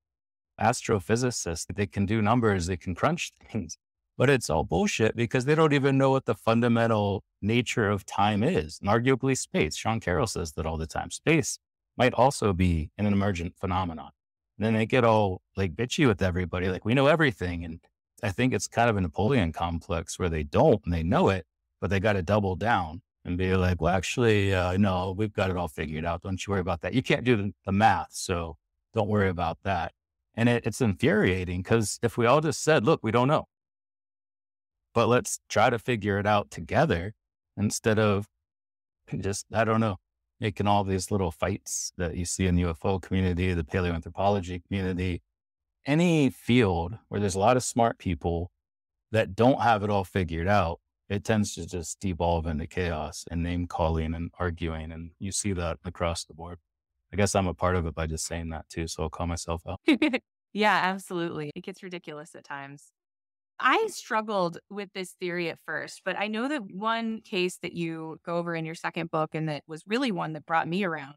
Astrophysicists, they can do numbers, they can crunch <laughs> things, but it's all bullshit because they don't even know what the fundamental nature of time is. And arguably space. Sean Carroll says that all the time. Space might also be an emergent phenomenon. And then they get all like bitchy with everybody, like we know everything. And I think it's kind of a Napoleon complex where they don't and they know it, but they got to double down and be like, well, actually, uh, no, we've got it all figured out. Don't you worry about that. You can't do the, the math. So don't worry about that. And it, it's infuriating because if we all just said, look, we don't know, but let's try to figure it out together instead of just, I don't know, making all these little fights that you see in the UFO community, the paleoanthropology community, any field where there's a lot of smart people that don't have it all figured out it tends to just devolve into chaos and name calling and arguing. And you see that across the board. I guess I'm a part of it by just saying that too. So I'll call myself out. <laughs> yeah, absolutely. It gets ridiculous at times. I mm. struggled with this theory at first, but I know that one case that you go over in your second book and that was really one that brought me around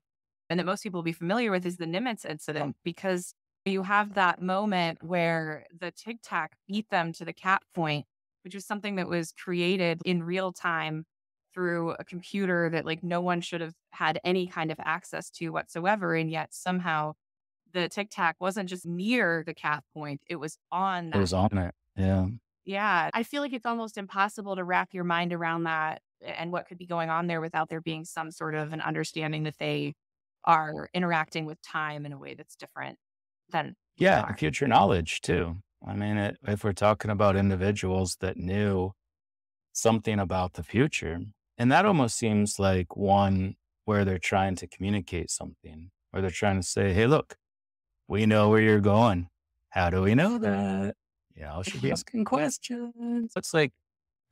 and that most people will be familiar with is the Nimitz incident because you have that moment where the Tic Tac beat them to the cap point which was something that was created in real time through a computer that like no one should have had any kind of access to whatsoever. And yet somehow the tic tac wasn't just near the cap point, it was on that. It was on it. Yeah. Yeah. I feel like it's almost impossible to wrap your mind around that and what could be going on there without there being some sort of an understanding that they are interacting with time in a way that's different than yeah future knowledge too I mean, it, if we're talking about individuals that knew something about the future, and that almost seems like one where they're trying to communicate something, where they're trying to say, hey, look, we know where you're going. How do we know that? You know, should be <laughs> asking questions. It's like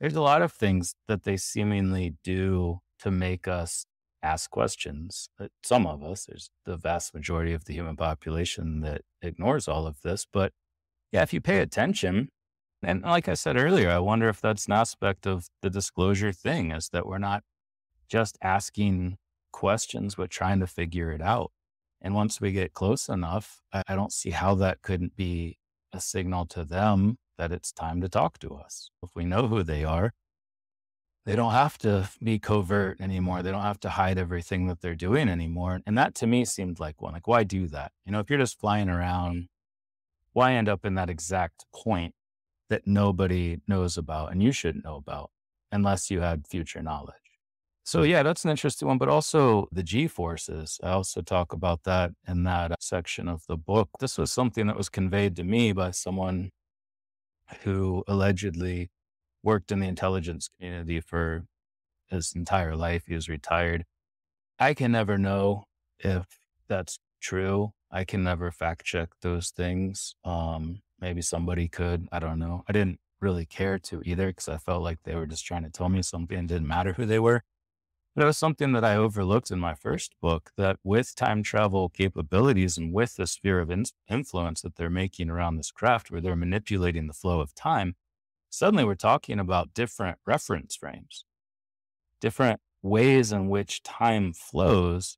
there's a lot of things that they seemingly do to make us ask questions. Uh, some of us, there's the vast majority of the human population that ignores all of this, but yeah, if you pay attention, and like I said earlier, I wonder if that's an aspect of the disclosure thing is that we're not just asking questions, but trying to figure it out. And once we get close enough, I, I don't see how that couldn't be a signal to them that it's time to talk to us. If we know who they are, they don't have to be covert anymore. They don't have to hide everything that they're doing anymore. And that to me seemed like one, like, why do that? You know, if you're just flying around why end up in that exact point that nobody knows about and you shouldn't know about unless you had future knowledge? So, yeah, that's an interesting one, but also the G forces. I also talk about that in that uh, section of the book. This was something that was conveyed to me by someone who allegedly worked in the intelligence community for his entire life. He was retired. I can never know if that's true. I can never fact check those things. Um, maybe somebody could. I don't know. I didn't really care to either because I felt like they were just trying to tell me something. It didn't matter who they were. But it was something that I overlooked in my first book that with time travel capabilities and with the sphere of in- influence that they're making around this craft, where they're manipulating the flow of time, suddenly we're talking about different reference frames, different ways in which time flows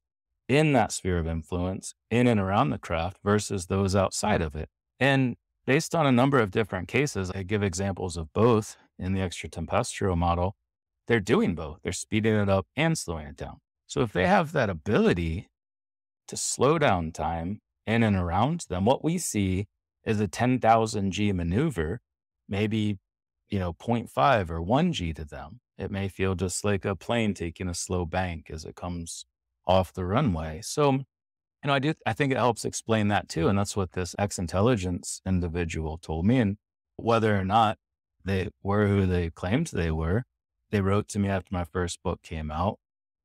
in that sphere of influence in and around the craft versus those outside of it. And based on a number of different cases, I give examples of both in the extra model. They're doing both. They're speeding it up and slowing it down. So if they have that ability to slow down time in and around them, what we see is a 10,000 G maneuver, maybe, you know, 0.5 or 1 G to them. It may feel just like a plane taking a slow bank as it comes off the runway. So, you know, I do, I think it helps explain that too. And that's what this X intelligence individual told me. And whether or not they were who they claimed they were, they wrote to me after my first book came out,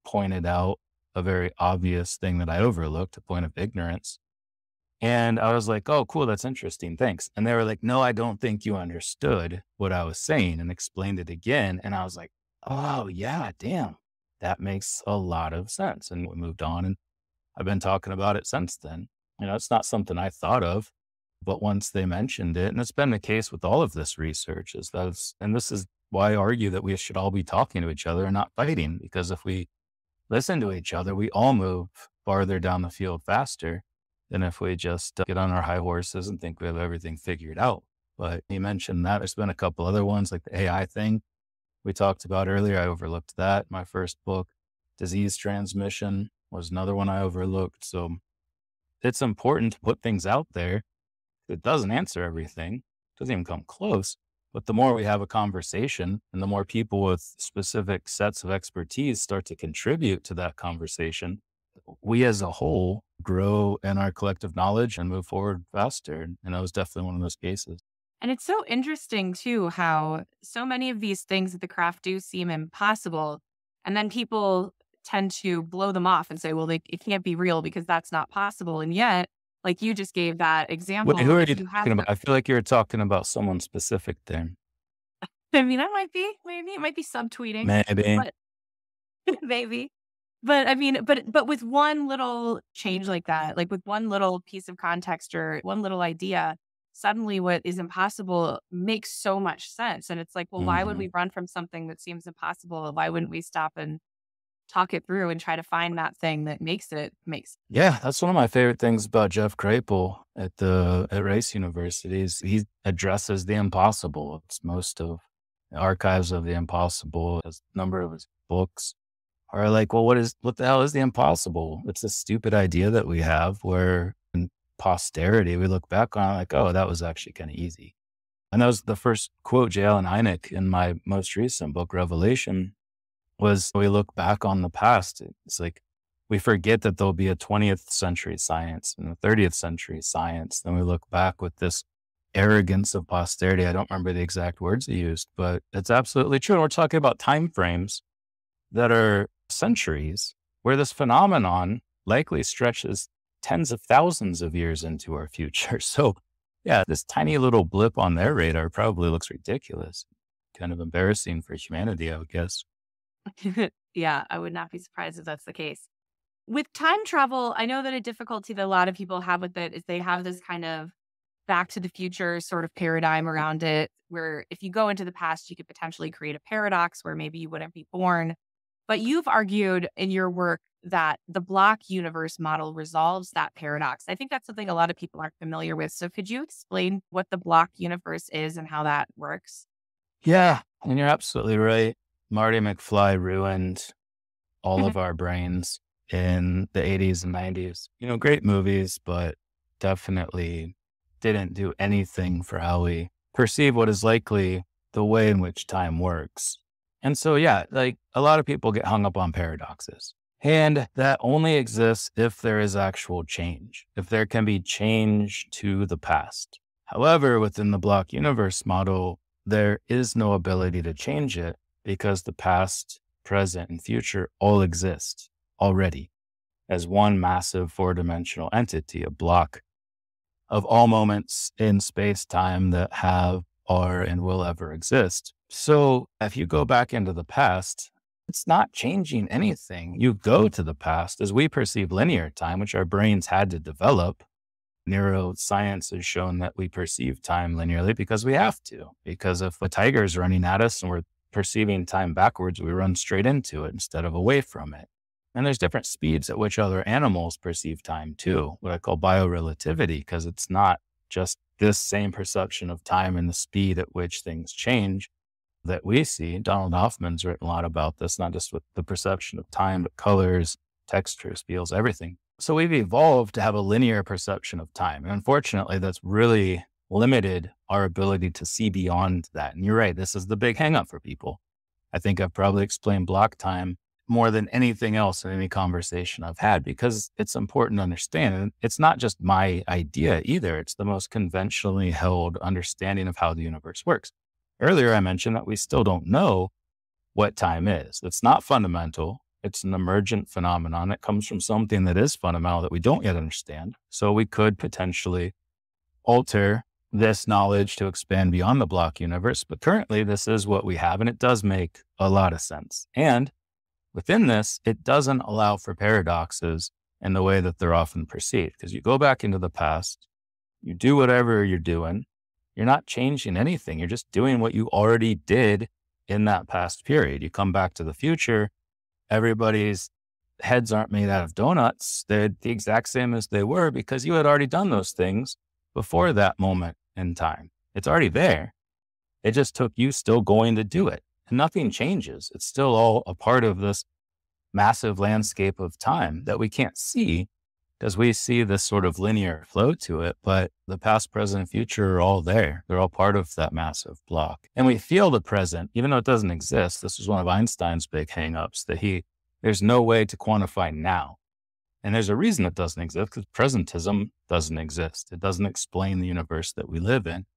pointed out a very obvious thing that I overlooked, a point of ignorance. And I was like, oh, cool, that's interesting. Thanks. And they were like, no, I don't think you understood what I was saying and explained it again. And I was like, oh, yeah, damn that makes a lot of sense. And we moved on and I've been talking about it since then. You know, it's not something I thought of, but once they mentioned it, and it's been the case with all of this research, is that, and this is why I argue that we should all be talking to each other and not fighting, because if we listen to each other, we all move farther down the field faster than if we just get on our high horses and think we have everything figured out. But you mentioned that there's been a couple other ones like the AI thing we talked about earlier. I overlooked that. My first book, Disease Transmission, was another one I overlooked. So it's important to put things out there. It doesn't answer everything, doesn't even come close. But the more we have a conversation and the more people with specific sets of expertise start to contribute to that conversation, we as a whole grow in our collective knowledge and move forward faster. And that was definitely one of those cases. And it's so interesting too how so many of these things that the craft do seem impossible. And then people tend to blow them off and say, well, they, it can't be real because that's not possible. And yet, like you just gave that example. Wait, who are you, you talking about? I feel like you're talking about someone specific there. <laughs> I mean, I might be, maybe it might be subtweeting. Maybe. But, <laughs> maybe. But I mean, but but with one little change like that, like with one little piece of context or one little idea, suddenly what is impossible makes so much sense. And it's like, well, mm-hmm. why would mm-hmm. we run from something that seems impossible? Why wouldn't we stop and talk it through and try to find that thing that makes it makes yeah that's one of my favorite things about jeff kripal at the at rice universities he addresses the impossible it's most of the archives of the impossible a number of his books are like well what is what the hell is the impossible it's a stupid idea that we have where posterity, we look back on it like, oh, that was actually kind of easy. And that was the first quote J. Allen Hynek in my most recent book, Revelation, was we look back on the past. It's like we forget that there'll be a 20th century science and a 30th century science. Then we look back with this arrogance of posterity. I don't remember the exact words he used, but it's absolutely true. And we're talking about time frames that are centuries where this phenomenon likely stretches tens of thousands of years into our future. <laughs> So, yeah, this tiny little blip on their radar probably looks ridiculous. Kind of embarrassing for humanity, I would guess. <laughs> yeah, I would not be surprised if that's the case. With time travel, I know that a difficulty that a lot of people have with it is they have this kind of back to the future sort of paradigm around it, where if you go into the past, you could potentially create a paradox where maybe you wouldn't be born. But you've argued in your work that the block universe model resolves that paradox. I think that's something a lot of people aren't familiar with. So could you explain what the block universe is and how that works? Yeah, and you're absolutely right. Marty McFly ruined all mm-hmm. of our brains in the 80s and 90s. You know, great movies, but definitely didn't do anything for how we perceive what is likely the way in which time works. And so, yeah, like a lot of people get hung up on paradoxes. And that only exists if there is actual change, if there can be change to the past. However, within the block universe model, there is no ability to change it because the past, present, and future all exist already as one massive four dimensional entity, a block of all moments in space time that have, are, and will ever exist. So if you go back into the past it's not changing anything. You go to the past as we perceive linear time, which our brains had to develop. Neuroscience has shown that we perceive time linearly because we have to. Because if a tiger is running at us and we're perceiving time backwards, we run straight into it instead of away from it. And there's different speeds at which other animals perceive time too, what I call biorelativity, because it's not just this same perception of time and the speed at which things change that we see. Donald Hoffman's written a lot about this, not just with the perception of time, but colors, textures, feels, everything. So we've evolved to have a linear perception of time. And unfortunately, that's really limited our ability to see beyond that. And you're right, this is the big hangup for people. I think I've probably explained block time more than anything else in any conversation I've had because it's important to understand. And it's not just my idea either, it's the most conventionally held understanding of how the universe works. Earlier, I mentioned that we still don't know what time is. It's not fundamental. It's an emergent phenomenon. It comes from something that is fundamental that we don't yet understand. So we could potentially alter this knowledge to expand beyond the block universe. But currently, this is what we have, and it does make a lot of sense. And within this, it doesn't allow for paradoxes in the way that they're often perceived. Because you go back into the past, you do whatever you're doing, you're not changing anything. You're just doing what you already did in that past period. You come back to the future, everybody's heads aren't made out of donuts. They're the exact same as they were because you had already done those things before that moment in time. It's already there. It just took you still going to do it. And nothing changes. It's still all a part of this massive landscape of time that we can't see because we see this sort of linear flow to it, but the past, present, future are all there. They're all part of that massive block. And we feel the present, even though it doesn't exist. This was one of Einstein's big hangups that he, there's no way to quantify now. And there's a reason it doesn't exist because presentism doesn't exist. It doesn't explain the universe that we live in,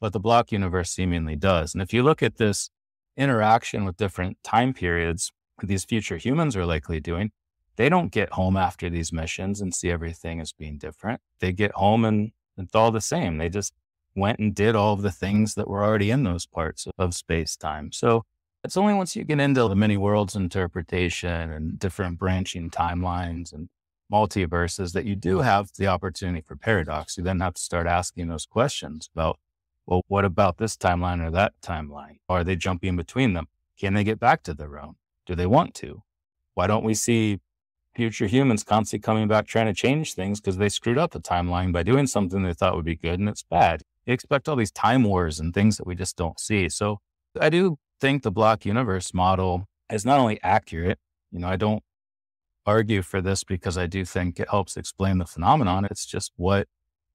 but the block universe seemingly does. And if you look at this interaction with different time periods, these future humans are likely doing, they don't get home after these missions and see everything as being different. They get home and it's all the same. They just went and did all of the things that were already in those parts of space time. So it's only once you get into the many worlds interpretation and different branching timelines and multiverses that you do have the opportunity for paradox. You then have to start asking those questions about, well, what about this timeline or that timeline? Are they jumping between them? Can they get back to their own? Do they want to? Why don't we see future humans constantly coming back trying to change things because they screwed up the timeline by doing something they thought would be good and it's bad. You expect all these time wars and things that we just don't see. So I do think the block universe model is not only accurate, you know, I don't argue for this because I do think it helps explain the phenomenon. It's just what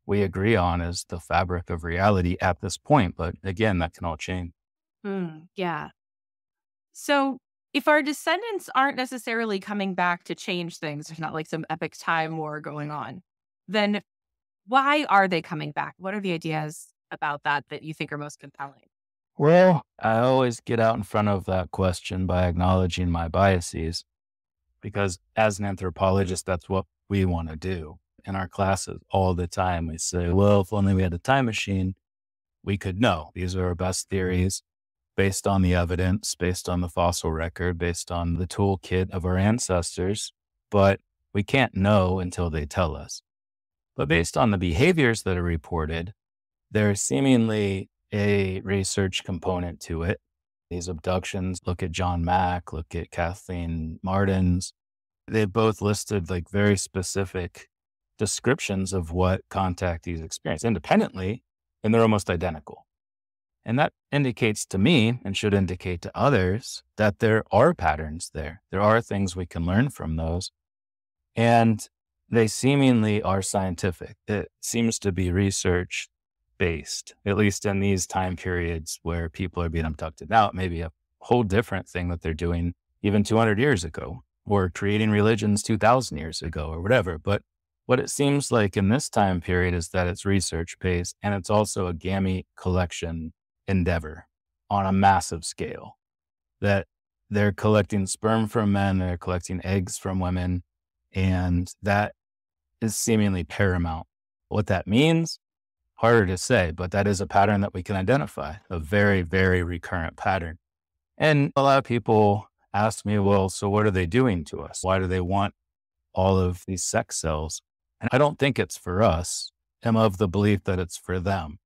we agree on is the fabric of reality at this point. But again, that can all change. Mm, yeah. So if our descendants aren't necessarily coming back to change things, there's not like some epic time war going on, then why are they coming back? What are the ideas about that that you think are most compelling? Well, I always get out in front of that question by acknowledging my biases, because as an anthropologist, that's what we want to do. In our classes, all the time, we say, well, if only we had a time machine, we could know. These are our best theories based on the evidence, based on the fossil record, based on the toolkit of our ancestors, but we can't know until they tell us. But based on the behaviors that are reported, there's seemingly a research component to it. These abductions, look at John Mack, look at Kathleen Marden. They both listed like very specific descriptions of what contactees experience independently, and they're almost identical. And that indicates to me and should indicate to others that there are patterns there. There are things we can learn from those. And they seemingly are scientific. It seems to be research based, at least in these time periods where people are being abducted. Now, it may be a whole different thing that they're doing even 200 years ago or creating religions 2000 years ago or whatever. But what it seems like in this time period is that it's research based and it's also a gamete collection endeavor on a massive scale. That they're collecting sperm from men, they're collecting eggs from women, and that is seemingly paramount. What that means, harder to say, but that is a pattern that we can identify, a very, very recurrent pattern. And a lot of people ask me, well, so what are they doing to us? Why do they want all of these sex cells? And I don't think it's for us. I'm of the belief that it's for them.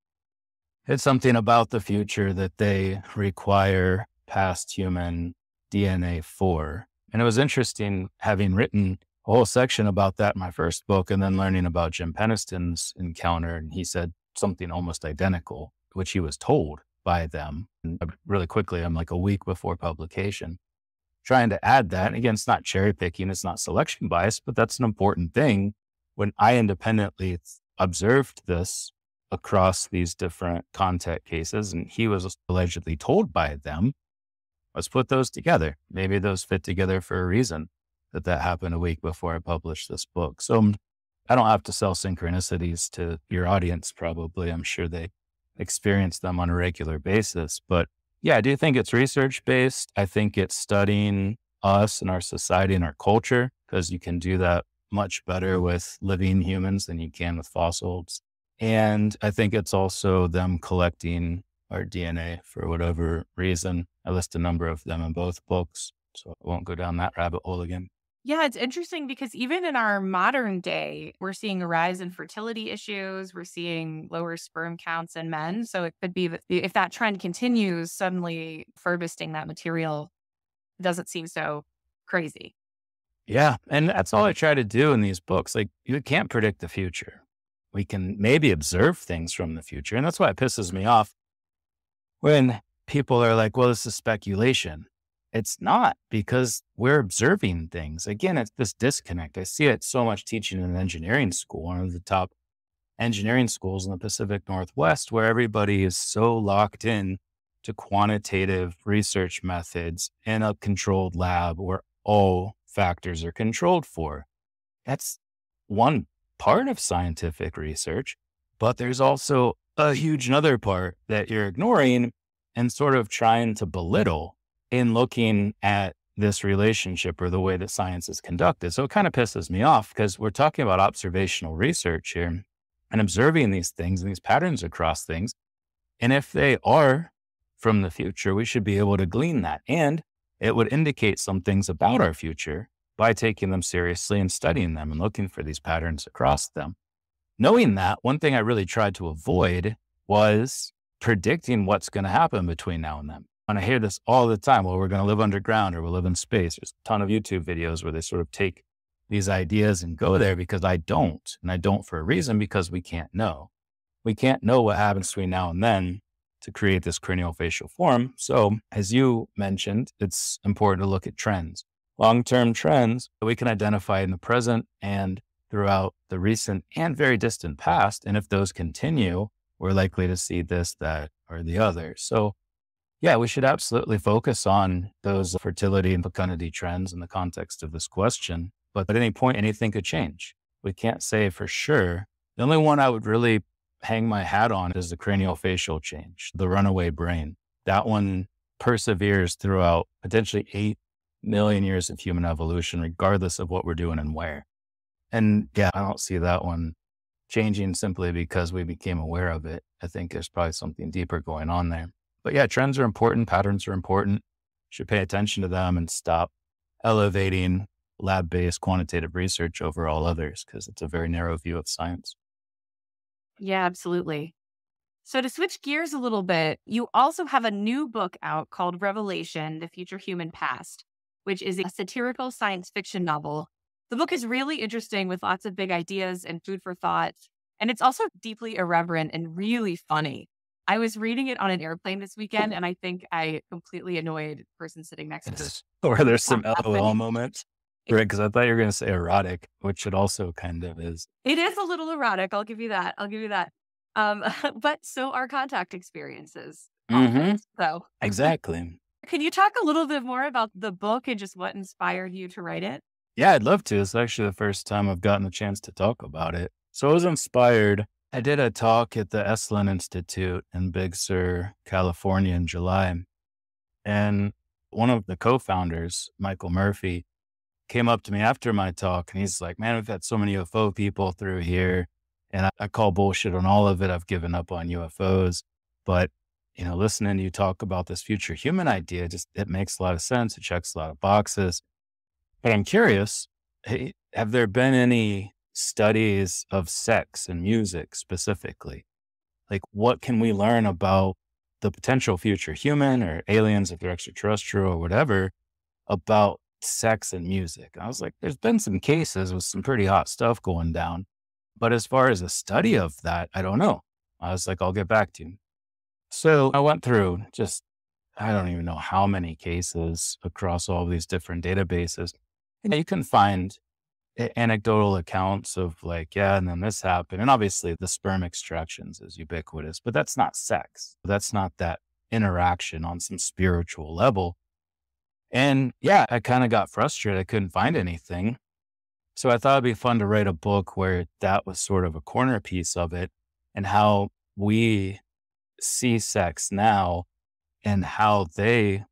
It's something about the future that they require past human DNA for. And it was interesting having written a whole section about that in my first book and then learning about Jim Penniston's encounter. And he said something almost identical, which he was told by them. And really quickly, I'm like a week before publication, trying to add that. And again, it's not cherry picking, it's not selection bias, but that's an important thing. When I independently observed this across these different contact cases, and he was allegedly told by them, let's put those together. Maybe those fit together for a reason that that happened a week before I published this book. So um, I don't have to sell synchronicities to your audience, probably. I'm sure they experience them on a regular basis. But yeah, I do think it's research based. I think it's studying us and our society and our culture because you can do that much better with living humans than you can with fossils. And I think it's also them collecting our DNA for whatever reason. I list a number of them in both books, so I won't go down that rabbit hole again. Yeah, it's interesting because even in our modern day, we're seeing a rise in fertility issues. We're seeing lower sperm counts in men. So it could be that if that trend continues, suddenly furbisting that material doesn't seem so crazy. Yeah. And that's all I try to do in these books. Like, you can't predict the future. We can maybe observe things from the future. And that's why it pisses me off when people are like, well, this is speculation. It's not because we're observing things. Again, it's this disconnect. I see it so much teaching in engineering school, one of the top engineering schools in the Pacific Northwest, where everybody is so locked in to quantitative research methods in a controlled lab where all factors are controlled for. That's one part of scientific research, but there's also a huge another part that you're ignoring and sort of trying to belittle in looking at this relationship or the way that science is conducted. So it kind of pisses me off because we're talking about observational research here and observing these things and these patterns across things. And if they are from the future, we should be able to glean that. And it would indicate some things about our future by taking them seriously and studying them and looking for these patterns across them. Knowing that, one thing I really tried to avoid was predicting what's going to happen between now and then. And I hear this all the time. Well, we're going to live underground or we'll live in space. There's a ton of YouTube videos where they sort of take these ideas and go there because I don't. And I don't for a reason because we can't know. We can't know what happens between now and then to create this craniofacial form. So, as you mentioned, it's important to look at trends, long term trends that we can identify in the present and throughout the recent and very distant past. And if those continue, we're likely to see this, that, or the other. So, yeah, we should absolutely focus on those fertility and fecundity trends in the context of this question. But at any point, anything could change. We can't say for sure. The only one I would really hang my hat on is the craniofacial change, the runaway brain. That one perseveres throughout potentially 8 million years of human evolution, regardless of what we're doing and where. And yeah, I don't see that one changing simply because we became aware of it. I think there's probably something deeper going on there. But yeah, trends are important, patterns are important. Should pay attention to them and stop elevating lab based quantitative research over all others because it's a very narrow view of science. Yeah, absolutely. So, to switch gears a little bit, you also have a new book out called Revelation The Future Human Past, which is a satirical science fiction novel the book is really interesting with lots of big ideas and food for thought. And it's also deeply irreverent and really funny. I was reading it on an airplane this weekend, and I think I completely annoyed the person sitting next to me. <laughs> Or there's some LOL moments. Right, because I thought you were going to say erotic, which it also kind of is. It is a little erotic. I'll give you that. I'll give you that. Um, <laughs> but so are contact experiences. Mm-hmm. So exactly. Can you talk a little bit more about the book and just what inspired you to write it? Yeah, I'd love to. It's actually the first time I've gotten the chance to talk about it. So I was inspired. I did a talk at the Esalen Institute in Big Sur, California in July. And one of the co founders, Michael Murphy, came up to me after my talk and he's like, Man, we've had so many UFO people through here. And I, I call bullshit on all of it. I've given up on UFOs. But you know, listening to you talk about this future human idea, just it makes a lot of sense. It checks a lot of boxes. But I'm curious, hey, have there been any studies of sex and music specifically? Like, what can we learn about the potential future human or aliens, if they're extraterrestrial or whatever, about sex and music? I was like, there's been some cases with some pretty hot stuff going down. But as far as a study of that, I don't know. I was like, I'll get back to you. So I went through just, I don't even know how many cases across all these different databases. And you can find anecdotal accounts of like, yeah, and then this happened. And obviously the sperm extractions is ubiquitous, but that's not sex. That's not that interaction on some spiritual level. And yeah, I kind of got frustrated. I couldn't find anything. So I thought it'd be fun to write a book where that was sort of a corner piece of it and how we see sex now and how they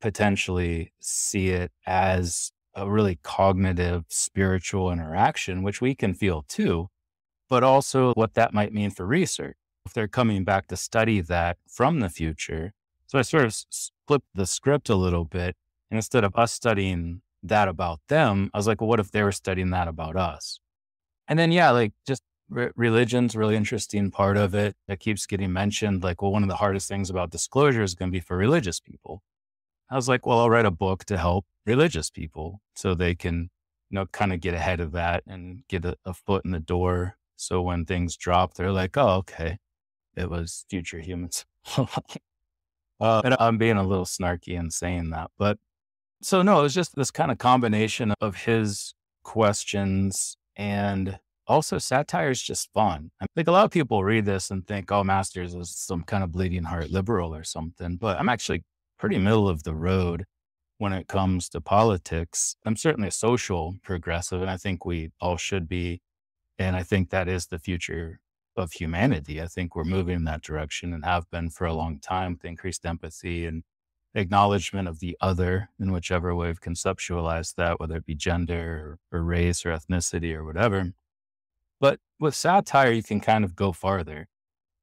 potentially see it as a really cognitive spiritual interaction, which we can feel too, but also what that might mean for research. If they're coming back to study that from the future. So I sort of flipped the script a little bit. And instead of us studying that about them, I was like, well, what if they were studying that about us? And then, yeah, like just re- religion's really interesting part of it that keeps getting mentioned. Like, well, one of the hardest things about disclosure is going to be for religious people. I was like, well, I'll write a book to help religious people so they can, you know, kind of get ahead of that and get a, a foot in the door. So when things drop, they're like, oh, okay, it was future humans. <laughs> uh, and I'm being a little snarky in saying that. But so, no, it was just this kind of combination of his questions and also satire is just fun. I think a lot of people read this and think, oh, Masters is some kind of bleeding heart liberal or something. But I'm actually pretty middle of the road when it comes to politics. I'm certainly a social progressive, and I think we all should be. And I think that is the future of humanity. I think we're moving in that direction and have been for a long time with increased empathy and acknowledgement of the other in whichever way we've conceptualized that, whether it be gender or, or race or ethnicity or whatever. But with satire, you can kind of go farther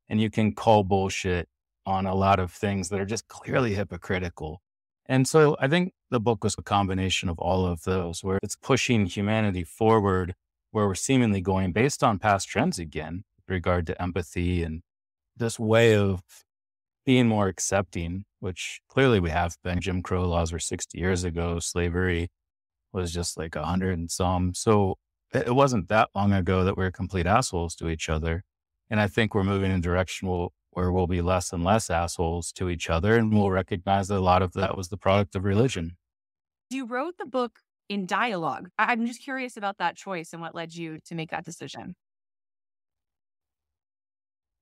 and you can call bullshit on a lot of things that are just clearly hypocritical. And so I think the book was a combination of all of those, where it's pushing humanity forward, where we're seemingly going based on past trends again, with regard to empathy and this way of being more accepting, which clearly we have been. Jim Crow laws were 60 years ago. Slavery was just like a hundred and some. So it wasn't that long ago that we are complete assholes to each other. And I think we're moving in a direction where we'll be less and less assholes to each other. And we'll recognize that a lot of that was the product of religion. You wrote the book in dialogue. I'm just curious about that choice and what led you to make that decision.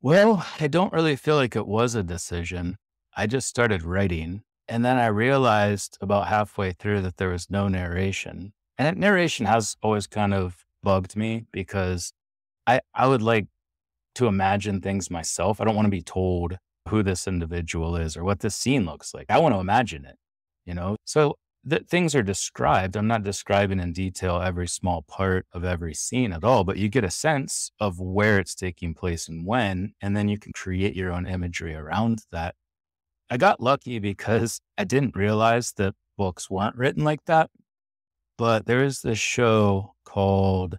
Well, I don't really feel like it was a decision. I just started writing. And then I realized about halfway through that there was no narration. And narration has always kind of bugged me because I, I would like to imagine things myself. I don't want to be told who this individual is or what this scene looks like. I want to imagine it, you know? So that things are described. I'm not describing in detail every small part of every scene at all, but you get a sense of where it's taking place and when, and then you can create your own imagery around that. I got lucky because I didn't realize that books weren't written like that. But there is this show called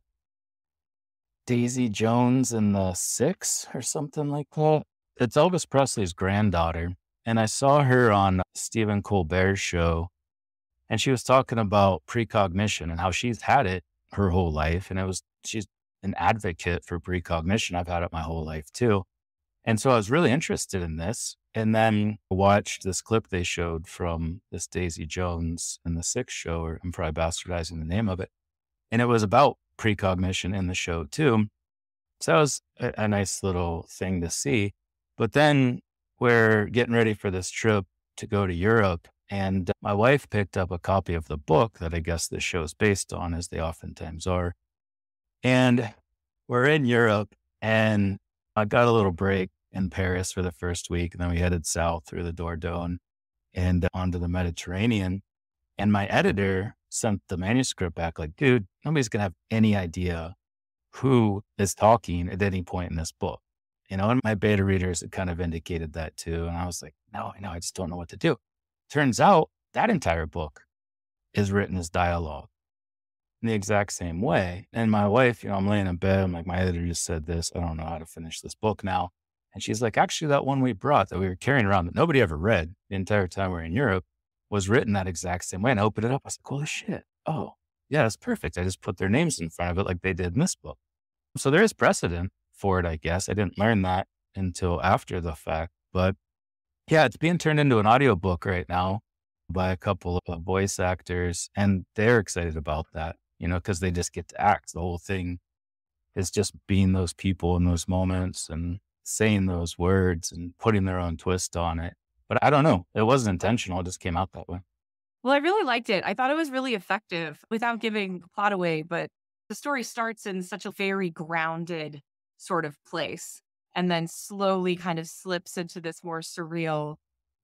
Daisy Jones and the Six or something like that. It's Elvis Presley's granddaughter. And I saw her on Stephen Colbert's show. And she was talking about precognition and how she's had it her whole life. And it was, she's an advocate for precognition. I've had it my whole life too. And so I was really interested in this. And then watched this clip they showed from this Daisy Jones and the Six show, or I'm probably bastardizing the name of it. And it was about precognition in the show too. So that was a, a nice little thing to see. But then we're getting ready for this trip to go to Europe. And my wife picked up a copy of the book that I guess this show is based on, as they oftentimes are. And we're in Europe and I got a little break in Paris for the first week. And then we headed south through the Dordogne and onto the Mediterranean. And my editor sent the manuscript back like, dude, nobody's going to have any idea who is talking at any point in this book. you know, and my beta readers had kind of indicated that too. And I was like, no, I know, I just don't know what to do. Turns out that entire book is written as dialogue in the exact same way. And my wife, you know, I'm laying in bed. I'm like, my editor just said this. I don't know how to finish this book now. And she's like, actually, that one we brought that we were carrying around that nobody ever read the entire time we are in Europe was written that exact same way. And I opened it up. I was like, holy shit. Oh, yeah, that's perfect. I just put their names in front of it like they did in this book. So there is precedent for it, I guess. I didn't learn that until after the fact. But yeah, it's being turned into an audiobook right now by a couple of uh, voice actors, and they're excited about that, you know, because they just get to act. The whole thing is just being those people in those moments and saying those words and putting their own twist on it. But I don't know. It wasn't intentional. It just came out that way. Well, I really liked it. I thought it was really effective without giving the plot away, but the story starts in such a very grounded sort of place and then slowly kind of slips into this more surreal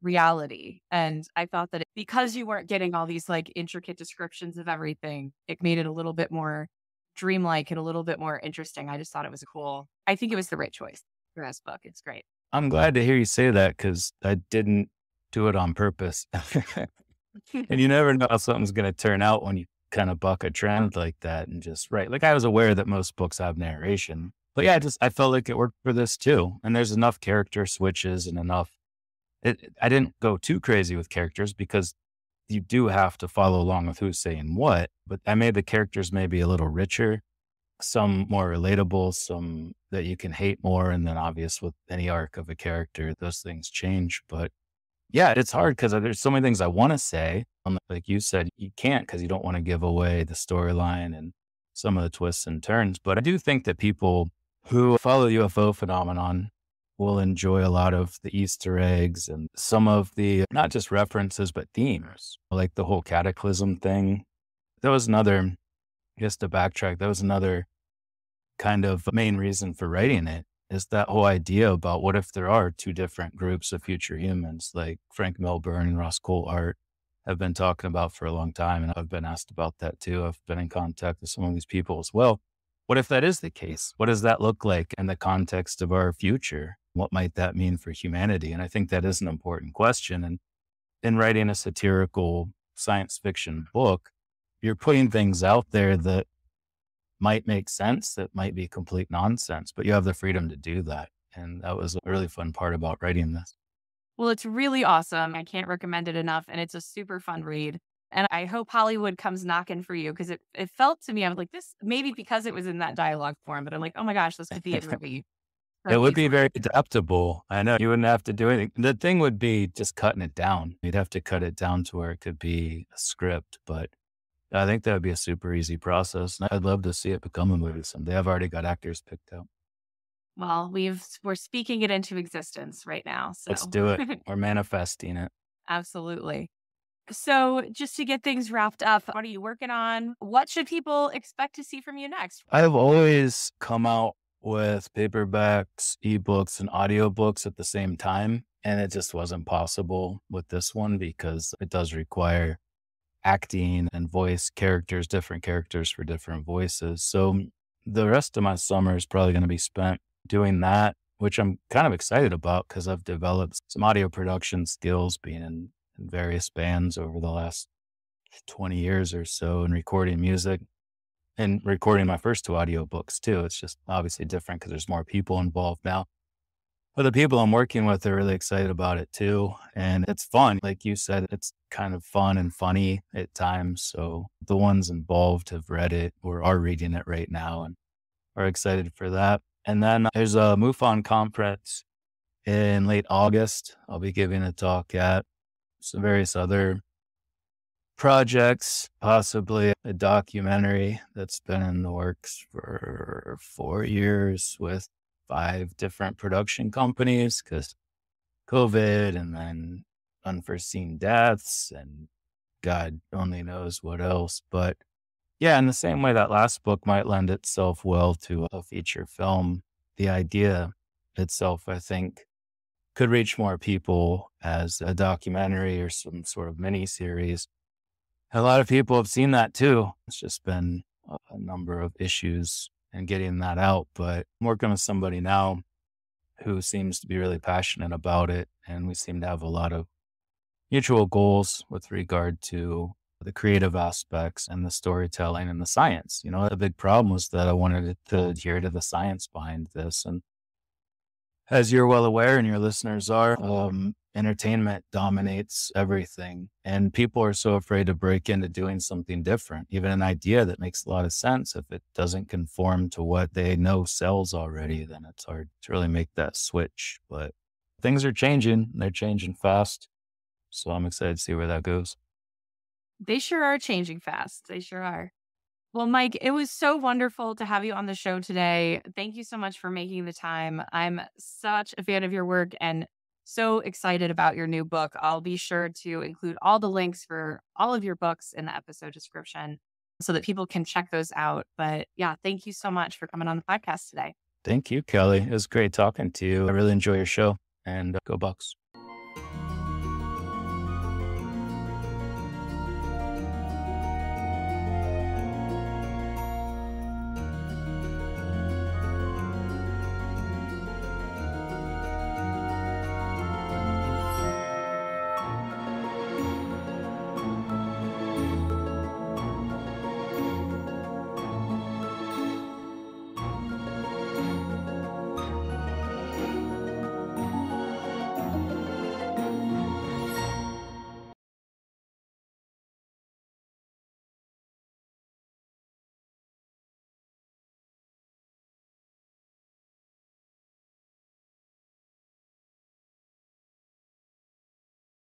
reality. And I thought that because you weren't getting all these like intricate descriptions of everything, it made it a little bit more dreamlike and a little bit more interesting. I just thought it was cool. I think it was the right choice for book. It's great. I'm glad to hear you say that because I didn't do it on purpose. <laughs> and you never know how something's going to turn out when you kind of buck a trend <laughs> like that and just right. Like I was aware that most books have narration, but yeah, I just I felt like it worked for this too. And there's enough character switches and enough. It, I didn't go too crazy with characters because you do have to follow along with who's saying what. But I made the characters maybe a little richer, some more relatable, some that you can hate more, and then obvious with any arc of a character, those things change. But yeah, it's hard because uh, there's so many things I want to say. Um, like you said, you can't because you don't want to give away the storyline and some of the twists and turns. But I do think that people who follow the UFO phenomenon will enjoy a lot of the Easter eggs and some of the not just references, but themes, like the whole cataclysm thing. That was another, just to backtrack, that was another kind of main reason for writing it is that whole idea about what if there are two different groups of future humans, like Frank Milburn and Ross Coulthart have been talking about for a long time. And I've been asked about that too. I've been in contact with some of these people as well. What if that is the case? What does that look like in the context of our future? What might that mean for humanity? And I think that is an important question. And in writing a satirical science fiction book, you're putting things out there that might make sense, that might be complete nonsense, but you have the freedom to do that. And that was a really fun part about writing this. Well, it's really awesome. I can't recommend it enough. And it's a super fun read. And I hope Hollywood comes knocking for you because it, it felt to me, I was like, this maybe because it was in that dialogue form, but I'm like, oh my gosh, this could be a <laughs> movie. it would be very adaptable. I know you wouldn't have to do anything. The thing would be just cutting it down. You'd have to cut it down to where it could be a script, but I think that would be a super easy process. And I'd love to see it become a movie someday. I've already got actors picked out. Well, we've we're speaking it into existence right now. So let's do it. <laughs> we're manifesting it. Absolutely. So, just to get things wrapped up, what are you working on? What should people expect to see from you next? I've always come out with paperbacks, ebooks, and audiobooks at the same time. And it just wasn't possible with this one because it does require acting and voice characters, different characters for different voices. So the rest of my summer is probably going to be spent doing that, which I'm kind of excited about because I've developed some audio production skills being in, in various bands over the last 20 years or so and recording music and recording my first two audiobooks too. It's just obviously different because there's more people involved now. But the people I'm working with are really excited about it too. And it's fun. Like you said, it's kind of fun and funny at times. So the ones involved have read it or are reading it right now and are excited for that. And then there's a MUFON conference in late August. I'll be giving a talk at some various other projects, possibly a documentary that's been in the works for four years with five different production companies because COVID and then unforeseen deaths and God only knows what else. But yeah, in the same way that last book might lend itself well to a feature film, the idea itself, I think, could reach more people as a documentary or some sort of mini series. A lot of people have seen that too. It's just been a number of issues and getting that out. But I'm working with somebody now who seems to be really passionate about it. And we seem to have a lot of mutual goals with regard to the creative aspects and the storytelling and the science. You know, the big problem was that I wanted to adhere to the science behind this. And as you're well aware, and your listeners are, um, entertainment dominates everything. And people are so afraid to break into doing something different, even an idea that makes a lot of sense. If it doesn't conform to what they know sells already, then it's hard to really make that switch. But things are changing, they're changing fast. So I'm excited to see where that goes. They sure are changing fast. They sure are. Well, Mike, it was so wonderful to have you on the show today. Thank you so much for making the time. I'm such a fan of your work and so excited about your new book. I'll be sure to include all the links for all of your books in the episode description so that people can check those out. But yeah, thank you so much for coming on the podcast today. Thank you, Kelly. It was great talking to you. I really enjoy your show and uh, go Bucks.